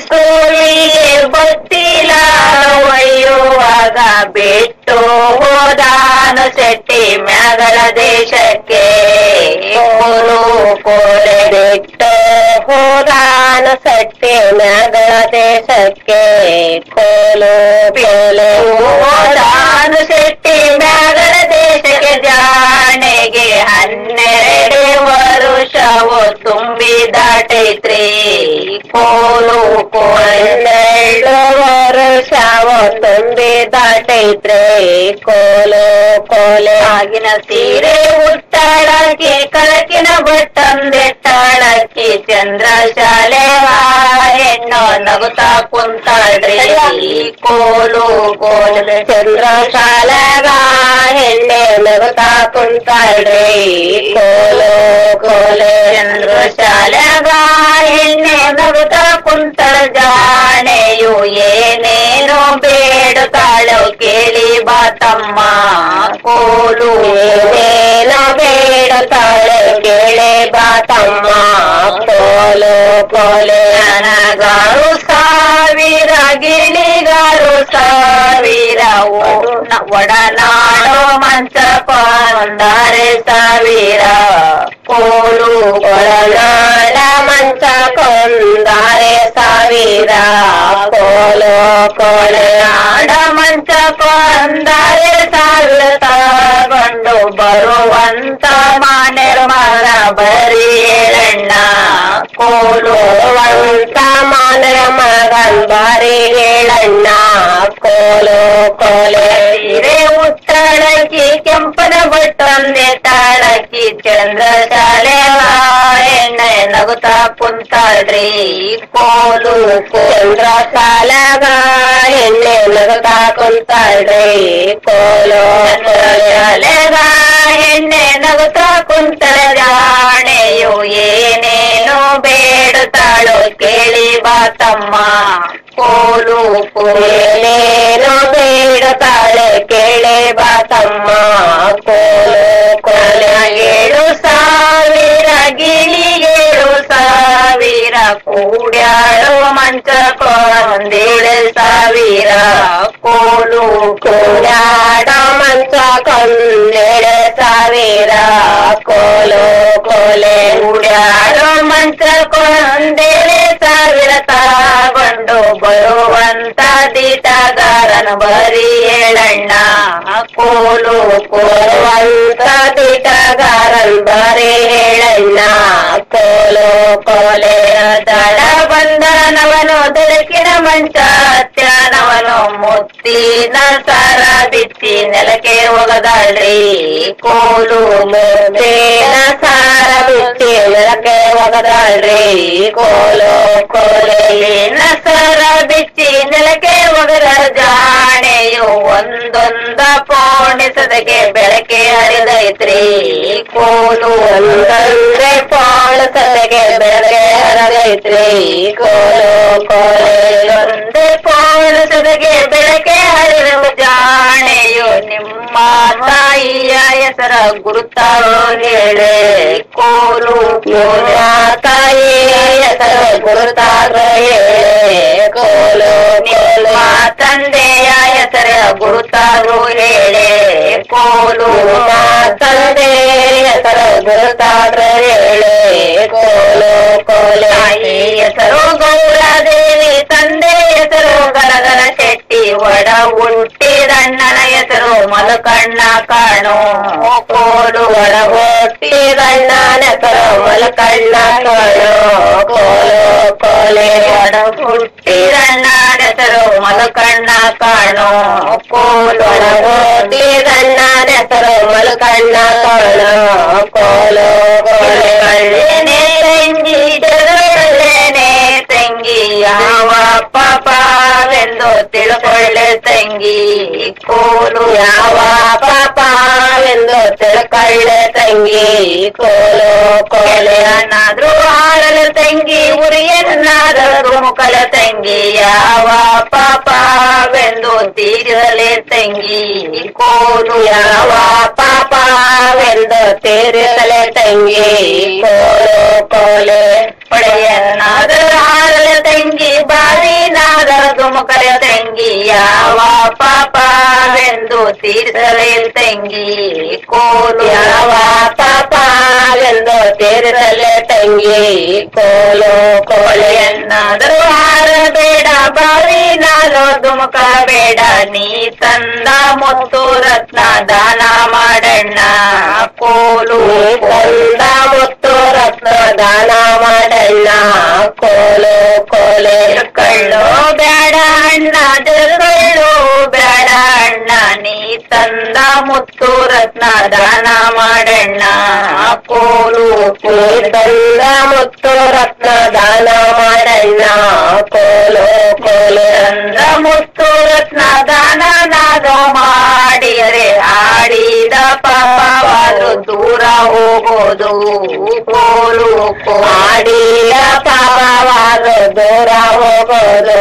ಸ್ಕೂಲಿಗೆ ಗೊತ್ತಿಲ್ಲ ಒಯ್ಯುವಾಗ ಬಿಟ್ಟು ಹೋದಾನು ಶೆಟ್ಟಿ ಮ್ಯಾಗಳ ದೇಶಕ್ಕೆ. ಕೋಲು ಕೋಲೆ ಬಿಟ್ಟು ಹೋದಾನು ಸಟ್ಟೆ ಮ್ಯಾಗಳ ದೇಶಕ್ಕೆ. ಕೋಲು ಕೋಲೆ ಹೋದಾನು ಶೆಟ್ಟಿ ಮ್ಯಾಗಳ ದೇಶಕ್ಕೆ. ಜಾಣೆಗೆ ವರುಷವು ತುಂಬಿ ದಾಟೈತ್ರಿ ಕೋಲು ಕೋಲೆ ಹನ್ನೆರಡು ವರ್ಷವ ತುಂಬಿ ದಾಟೈತ್ರೆ ಕೋಲು ಕೋಲೆ ಆಗಿನ ಸೀರೆ ಉಟ್ಟಾಳಕ್ಕೆ ಕಳಕಿನ ಬಟ್ಟಂದೆಟ್ಟಾಳಕ್ಕೆ ಚಂದ್ರ ಶಾಲೆ ಹೆಣ್ಣು ನಗುತ್ತಾ ಕುಂತಾಳ್ರಿ ಕೋಲು ಕೋಲು ಚಂದ್ರ ಶಾಲೆಗ ಹೆಣ್ಣೆ ನಗುತ್ತಾ ಕುಂತಾಳ್ರಿ ಕೋಲು ಕೋಲೆ ಚಂದ್ರ ಶಾಲೆಗ ಹೆಣ್ಣೆ ನಗುತ್ತಾ ಕುಂತಳ ಜಾಣೆಯು ಏನೇನೋ ಬೇಡುತ್ತಾಳೋ ಕೇಳಿ ಬಾತಮ್ಮ ಕೋಲು ಏನೇನ ಬೇಡುತ್ತಾಳೆ ಕೇಳೆ ಬಾತಮ್ಮ ಕೋಲು ಕೋಲೆ ನನಗಾರು ಸಾವಿರ ಗಿಳಿಗಾರು ಸಾವಿರ ಒಡ- ಒಡನಾಡೋ ಮಂಚ ಕೊಂದರೆ ಸಾವಿರ ಕೋಲು ಕೊಳನಾಡ ಮಂಚ ಕೊಂದಾರೆ ಸಾವಿರ ಕೋಲು ಕೋಲೆ ಆಡ ಮಂಚ ಕೊಂದರೆ ಸಾವಿರ ಕಂಡು ಬರುವಂತ ಬರಿಯಣ್ಣ ಕೋಲುವಂತ ಮಾನರ ಮಗನ್ ಬರಿಯಣ್ಣ ಕೋಲು ಕೋಲೆ ಉತ್ತಳಕ್ಕಿ ಕೆಂಪನ ಬಟ್ಟೊಂದೆ ತಾಳಕ್ಕಿ ಚಂದ್ರಶಾಲೆ ಎಣ್ಣೆ ನಗುತ್ತಾ ಕುಂತಾಳ್ರಿ ಕೋಲು ಚಂದ್ರಶಾಲೆಗ ಎಣ್ಣೆ ನಗುತ್ತಾ ಕುಂತಾಳ್ರಿ ಕೋಲು ಚಂದ್ರಶಾಲೆ ಶಾಲೆಗ ಎಣ್ಣೆ ನಗುತ್ತಾ ಕುಂತಳ ಜಾಣೆಯು ಏನೇನು ಬೇಡುತ್ತಾಳು ಕೇಳಿ ಬಾತಮ್ಮ ಕೋಲು ಕೋಲೇನೇನೋ ಬೇಡುತ್ತಾಳೆ ಕೇಳಿ ಬಾತಮ್ಮ ಕೋಲು ಕೋಲ ಏಳು ಸಾವಿರ, ಗಿಳಿ ಏಳು ಸಾವಿರ, ಕೂಡ್ಯಾಳು ಮಂಚ ಕೊಂದೇಳು ಸಾವಿರ. ಕೋಲು ಕೂಡಾಡ ಕೊಂದೇಳು ಸಾವಿರ ಕೋಲೋ ಕೋಲೆ ಕೂಡ್ಯಾಳು ಮಂಚ ಕೊಂದೇಳು ಸಾವಿರ ತಗೊಂಡು ಬರುವಂತ ದೀಟಗಾರನ ಬರೀ ಹೇಳಣ್ಣ. ಕೋಲು ಕೋಲುವಂತ ದಿಟಗಾರನ್ ಬರೀ ಹೇಳಣ್ಣ. ಕೋಲೋ ಕೋಲೆ ದಡ ಬಂದನವನು ದೊರಕಿನ ಮಂಚ ತ್ಯಾನವನು ಮುತ್ತಿನ ಸರ ಬಿಚ್ಚಿ ನೆಲಕ್ಕೆ ಒಗದಾಳ್ರಿ ಕೋಲು ಮುತ್ತಿನ ಸಾರ ನೆಲಕ್ಕೆ ಒಗದಾಳ್ರಿ ಕೋಲು ಕೋಲೆ ಮುತ್ತಿನ ಸರ ಬಿಚ್ಚಿ ನೆಲಕ್ಕೆ ಒಗದ ಜಾಣೆಯು ಒಂದೊಂದ ಪೋಣಿಸದಕ್ಕೆ ಬೆಳಕೆ ಹರಿದೈತ್ರಿ ಕೋಲು ಒಂದೊಂದೇ ಪಾಳಸದೆಗೆ ಬೆಳಕೆ ಹರಿದೈತ್ರಿ ಕೋಲು ಕೋಲೆ ಒಂದೇ ಜಾಣೆಯು ನಿಮ್ಮ ತಾಯಿಯ ಹೆಸರ ಗುರುತಾರೋ ಹೇಳೆ ಕೋಲು ನಿಮ್ಮ ತಾಯಿ ಹೆಸರು ಗುರುತಾಗ ಹೇಳೆ ಕೋಲೋ ಕೋಲೆ ನಿಮ್ಮ ತಂದೆಯ ಹೆಸರ ಗುರುತಾರೋ ಹೇಳೆ ಕೋಲು ನಿಮ್ಮ ತಂದೆ ಹೆಸರು ಗುರುತಾಗ ಹೇಳೆ ಕೋಲೋ ಕೋಲೆ ತಾಯಿ ಹೆಸರು ಗೌರಾದೇವಿ ತಂದೆ ಹೆಸರು ಗಲಗಲ ಶೆಟ್ಟಿ ಒಡ ಹುಟ್ಟಿದಣ್ಣನ ಹೆಸರು ಮಲಕಣ್ಣ ಕಾಣು. ಕೋಲು ಒಡ ಹುಟ್ಟಿದಣ್ಣನ ಹೆಸರು ಮಲಕಣ್ಣ ಕಾಣೋ. ಕೋಲು ಕೋಲೆ ಒಡ ಹುಟ್ಟಿದಣ್ಣನ ಹೆಸರು ಮಲಕಣ್ಣ ಕಾಣು. ಕೋಲು ಒಡ ಹುಟ್ಟಿದಣ್ಣನ ಹೆಸರು ಮಲಕಣ್ಣ ಕಾಣೋ. ಕೋಲು ಕೋಲೆ ಕಳ್ಳೇನೆ ತಂಗಿ ಪಾಪವೆಂದು ತಿಳ್ಕೊಳ್ಳೆ ತಂಗಿ ಕೋಲು ಯಾವ ಪಾಪವೆಂದು ತಿಳ್ಕೊಳ್ಳೆ ತಂಗಿ ಕೋಲೋ ಕೋಲೆ ಏನಾದ್ರೂ ಹಾರಲು ತಂಗಿ ಉರಿಯನ್ನಾದರೂ ಮುಖಲ ತಂಗಿ ಯಾವ ಪಾಪವೆಂದು ತೀರಲೆ ತಂಗಿ ಕೋಲು ಯಾವ ಪಾಪವೆಂದು ತೀರಿಸಲೆ ತಂಗಿ ಕೋಲೋ ಕೋಲೆ ಪಡೆಯನ್ನಾದರೂ ಹಾರಲ ತಂಗಿ ಬಾವಿನಾದರೂ ಮುಖಲ ತಂಗಿ ಯಾವ ಪಾಪವೆಂದು ತೀರಿಸಲೆ ತಂಗಿ ಕೋಲು ಯಾವ ಪಾಪವೆಂದು ತೀರಿಸಲೆ ತಂಗಿ ಕೋಲೋ ಕೋಲೆ ಎನ್ನಾದರೂ ಹಾರಬೇಡ ಬಾವಿ ನಾಲೋದು ಮುಖ ಬೇಡ ನೀ ತಂದ ಮುತ್ತು ರತ್ನ ದಾನ ಮಾಡಣ್ಣ ಕೋಲು ಕಂದ ಮುತ್ತು ರತ್ನ ದಾನ ಮಾಡಣ್ಣ ಕೋಲೋ ಕೋಲೆ ಕಳ್ಳು ಬೇಡ ಅಣ್ಣ ಕಳ್ಳು ಬೇಡ ಅಣ್ಣ ನೀ ತಂದ ಮುತ್ತು ರತ್ನ ದಾನ ಮಾಡಣ್ಣ. ಕೋಲು ತಂದ ಮುತ್ತು ರತ್ನ ದಾನ ಮಾಡಣ್ಣ. ಕೋಲು ಕೋಲೆ ತಂದ ಮುತ್ತು ರತ್ನ ದಾನ ನಾಗ ಮಾಡಿದರೆ ಆಡಿದ ಪಾಪವಾದ್ರು ದೂರ ಹೋಗೋದು. ಕೋಲು ಆಡಿದ ಪಾಪವಾದ ದೂರ ಹೋಗೋದು.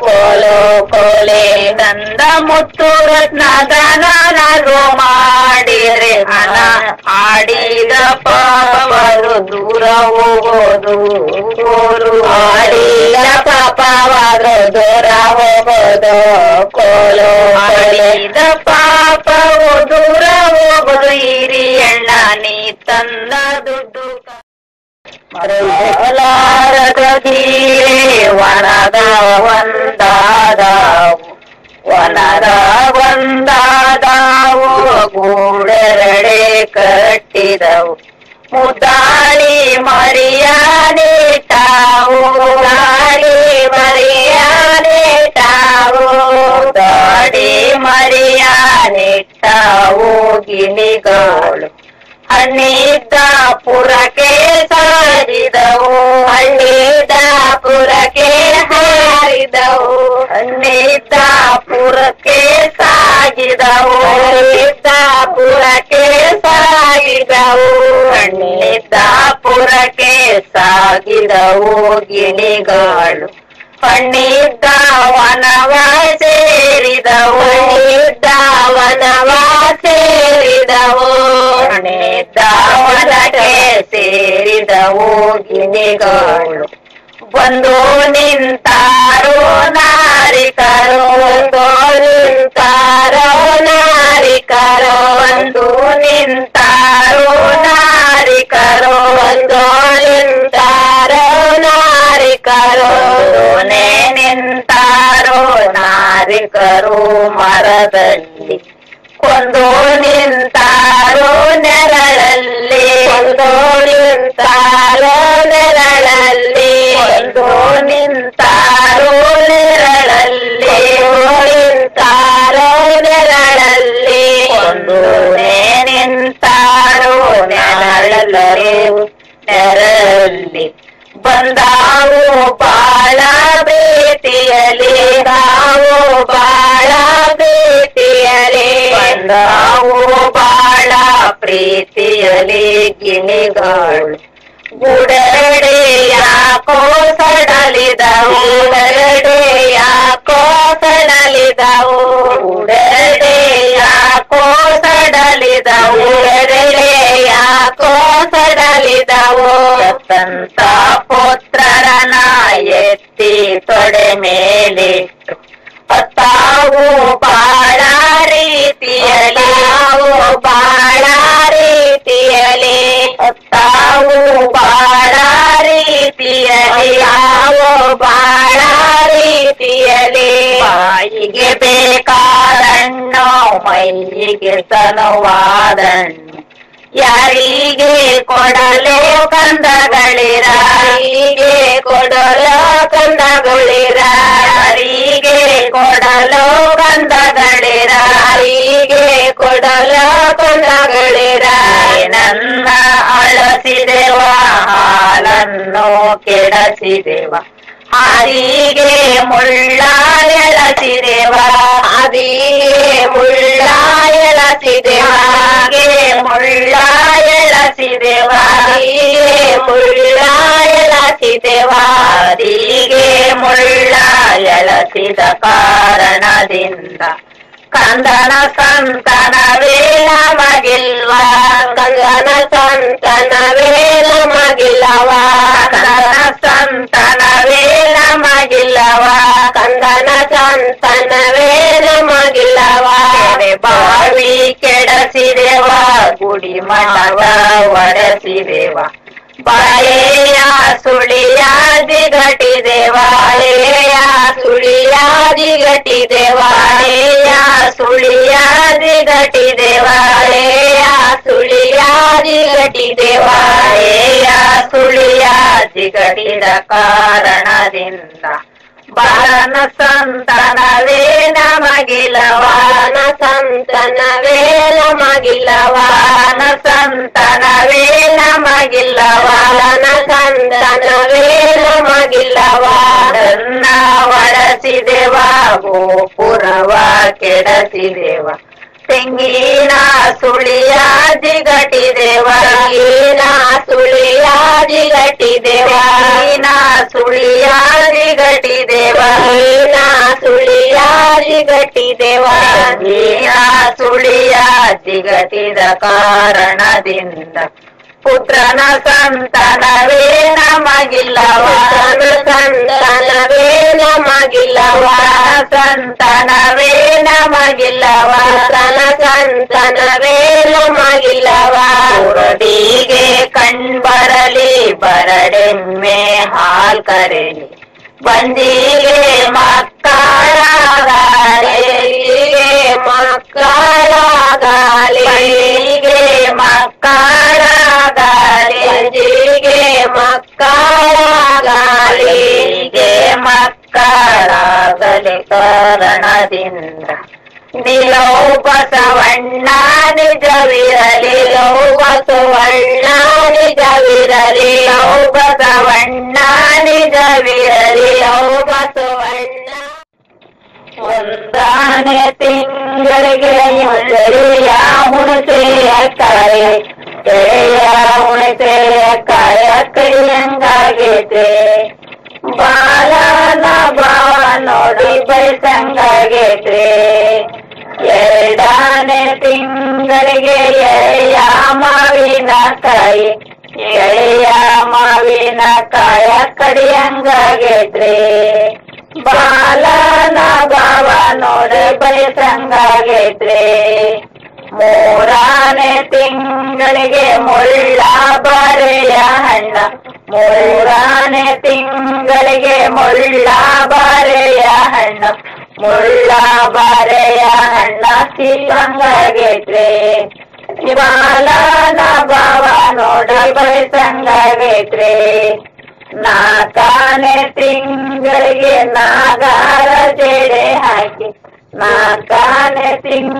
ಕೋಲು ಕೋಲೆ ತಂದ ಮುತ್ತು ರತ್ನ ದಾನ ನಾದು ಮಾಡಿದರೆ ಹಣ ಆಡಿದ ಪಾಪವರು ದೂರ ಹೋಗೋದು ಆಡಿದ ಪಾಪವಾದ ದೂರ ಹೋಗೋದು ಕೋಲು ಆಡಿದ ಪಾಪವು ದೂರ ಹೋಗುದು ಹಿರಿಯಣ್ಣ ನೀ ತಂದ ದುಡ್ಡು ಮರಲಾರದ ಒಣದ ಒಂದಾದ ವನದ ಬಂದಾದವು ಗೂಡೆರಡೆ ಕಟ್ಟಿದವು. ಮುದಾಳಿ ಮರಿಯಾನೆ ತಾವು ಗಾಳಿ ಮರಿಯಾನೆ ತಾವು ಗಾಡಿ ಮರಿಯಾನೆ ತಾವು ಗಿಣಿಗಳು. ಹಣ್ಣಿದ್ದ ಪುರಕ್ಕೆ ಸಾರಿದವು ಹಣ್ಣಿದ್ದ ಪುರಕ್ಕೆ ಸಾರಿದವು ಹಣ್ಣಿದ್ದ ಪುರಕ್ಕೆ ಸಾಗಿದವು ಹಣ್ಣಿದ್ದ ಪುರಕ್ಕೆ ಸಾಗಿದವು ಹಣ್ಣಿದ್ದ ಪುರಕ್ಕೆ ಸಾಗಿದವು ಗಿಣಿಗಳು ಹಣ್ಣಿದ್ದ ವನವ ಸೇರಿದವು ಹಣ್ಣಿದ್ದ ವನವ ಸೇರಿದವು ಹಣ್ಣಿದ್ದ ವನಕ್ಕೆ ಸೇರಿದವು ಗಿಣಿಗಳು. ಬಂದು ನಿಂತಾರೋ ನಾರಿಕರು ಬಂದು ನಿಂತಾರೋ ನಾರಿಕರು ಬಂದು ನಿಂತಾರೋ ನಾರಿಕರು ಬಂದು ನಿಂತಾರೋ ನಾರಿಕರು. ನೇ ನಿಂತಾರೋ ನಾರಿಕರು ಮರದಲ್ಲಿ. ಕೊಂದು ನಿಂತಾರೋ ಬಂದಾವು ಬಾಳ ಬೇಟಿಯಲಿ ತಾವು ಬಾಳ ಬೇಟಿಯಲಿ ಬಂದಾವು ಬಾಳ ಪ್ರೀತಿಯಲಿ ಗಿಣಿಗಳು. ಗುಡಡೆ ಯಾಕೋ ಸಡಲಿದವು ಗುಡಡೆ ಯಾಕೋ ಸಡಲಿದವು ಗುಡಡೆ ಯಾಕೋ ಸಡಲಿದವು ಗುಡಡೆ ಯಾಕೋ ಸಡಲಿದವು ಸಂತ ಪುತ್ರರನ ಎತ್ತಿ ತೊಡೆ ಮೇಲಿಟ್ಟು ಅತ್ತಾವು ಬಾಳ ರೀತಿಯಲಿ ಅವು ಬಾಳ ರೀತಿಯಲಿ ತಾವು ಬಾಳ ರೀತಿಯಲಿ ಅವು ಬಾಳ ರೀತಿಯಲಿ ಬಾಯಿಗೆ ಬೇಕಾದಣ್ಣು ಮೈಯಿಗೆ ಸನವಾದಣ್ಣು ಯಾರಿಗೆ ಕೊಡಲೋ ಕಂದಗಳಿರ ಯಾರಿಗೆ ಕೊಡಲೋ ಕಂದಗಳಿರ ಯಾರಿಗೆ ಕೊಡಲೋ ಕಂದಗಳಿರ ಯಾರಿಗೆ ಕೊಡಲೋ ಕಂದಗಳಿರ ನನ್ನ ಅಳಸಿದೆವ ಹಾಲನ್ನು ಕೆಡಸಿದೆವ. ಹಾರಿಗೆ ಮುಳ್ಳ ಎಳಸಿದೆವ ಹಾದಿಗೆ ಮುಳ್ಳ ಎಳಸಿದೆವ ಹಾಗೆ ಮುಳ್ಳ ಎಳಸಿದೆವ ಹಾದಿಗೆ ಮುಳ್ಳ ಎಳಸಿದೆವ ಹಾದಿಗೆ ಮುಳ್ಳ ಎಳಸಿದ ಕಾರಣದಿಂದ ಕಂದನ ಸಂತನವೇ ನಮಗಿಲ್ವ ಕಂದನ ಸಂತನವೇ ನಮಗಿಲ್ಲವ ಕಂದನ ಸಂತನವೇ ನಮಗಿಲ್ಲವ ಕಂದನ ಸಂತನವೇ ನಮಗಿಲ್ಲವ ಬಾವಿ ಕೆಡಸಿದೆವ ಗುಡಿ ಮಠವ ಬಾಳೆಯ ಸುಳಿಯಾದಿ ಘಟಿದೆವ ಬಾಳೆಯ ಸುಳಿಯಾದಿ ಗಟಿ ಬಾಳೆಯ ಸುಳಿಯಾದಿ ಘಟಿದೆವ ಬಾಳೆಯ ಸುಳಿಯಾದಿ ಘಟಿದೆವ ಬಾಳೆಯ ಸುಳಿಯಾದಿ ಘಟಿದ ಕಾರಣದಿಂದ ಬಾಲನ ಸಂತನವೇ ನಮಗಿಲವಾನ ಸಂತನವೇ ನಮಗಿಲ್ಲವಾನ ಸಂತನವೇ ನಮಗಿಲ್ಲವಾನ ಸಂತನವೇ ನಮಗಿಲ್ಲವಾನ ಒಡಸಿದೆವ ಗೋಪುರವ ಕೆಡಸಿದೆವ ತೆಂಗಿನ ಸುಳಿಯ ಘಟಿದೆವ ತೆಂಗಿನ ಸುಳಿಯ ಘಟಿದೆವ ತೆಂಗಿನ ಸುಳಿಯ ಘಟಿದೆವ ಈನ ಸುಳಿಯ ಘಟಿದೆವ ತೆಂಗಿನ ಸುಳಿಯ ಜಿಗಟಿದ ಕಾರಣದಿಂದ. ಪುತ್ರನ ಸಂತಾನವೇ ನಮಗಿಲ್ಲವ. ಸಂತಾನವೇ ನಮಗಿಲ್ಲವ. ಸಂತಾನವೇ ನಮಗಿಲ್ಲವ. ತನ ಸಂತಾನವೇ ನಮಗಿಲ್ಲವ. ಕುರಡಿಗೆ ಕಣ್ಬರಲಿ ಬರಡೆಮ್ಮೆ ಹಾಲ್ ಕರೆಲಿ. ಬಂದಿಗೆ ಮಕ್ಕಳಾಗಲಿಗೆ ಮಕ್ಕಳಾಗಲಿ ಜಿಗೆ ಮಕ್ಕಳಾಗಲಿ ಮಕ್ಕಳಾಗಲಿಗೆ ಮಕ್ಕಳಾಗಲಿ ಕಾರಣದಿಂದ ನಿಲೋ ಬಸವಣ್ಣ ನಿಜವಿರಲಿ ಲೋ ಬಸವಣ್ಣ ನಿಜವಿರಲಿ ಲೋ ಬಸವಣ್ಣ ನಿಜವಿರಲಿ ಲೋ ಬಸವಣ್ಣ ಒಂದಾನೆ ತಿಂಗಳಿಗೆ ಮೊದಲಿಯ ಹುಣಸೆಯ ಕರೆ ಎಳೆಯ ಹುಣಸೆಯ ಕಾಯ ಕೈಯಂಗಾಗೈತೆ ಬಾಲನ ಭಾವ ನೋಡಿ ಬೈಸಂಗಾಗೈತೆ ಎರಡನೇ ತಿಂಗಳಿಗೆ ಎಳೆಯ ಮಾವಿನ ಕಾಯಿ, ಎಳೆಯ ಮಾವಿನ ಕಾಯ ಕಡಿಯಂಗಾಗೈತ್ರಿ ಬಾಲನ ಭಾವ ನೋಡಿ ಬೈಸಂಗಾಗೈತ್ರಿ ಮೂರನೇ ತಿಂಗಳಿಗೆ ಮುಳ್ಳ ಬರೆಯ ಹಣ್ಣ. ಮೂರನೇ ತಿಂಗಳಿಗೆ ಮುಳ್ಳ ಬರೆಯ ಹಣ್ಣ. ಮುಳ್ಳ ಬರೆಯ ಹಣ್ಣ ಸಿಂಗಾಗೈತ್ರಿ ಬಾಲನ ಭಾವ ನೋಡಿ ಬಯಸಂಗಾಗೈತ್ರಿ ನಾಲ್ಕನೇ ತಿಂಗಳಿಗೆ ನಾಗಾರ ಜಡೆ ಹಾಕಿ ನಾಕಾನೆ ತಿಂಗ್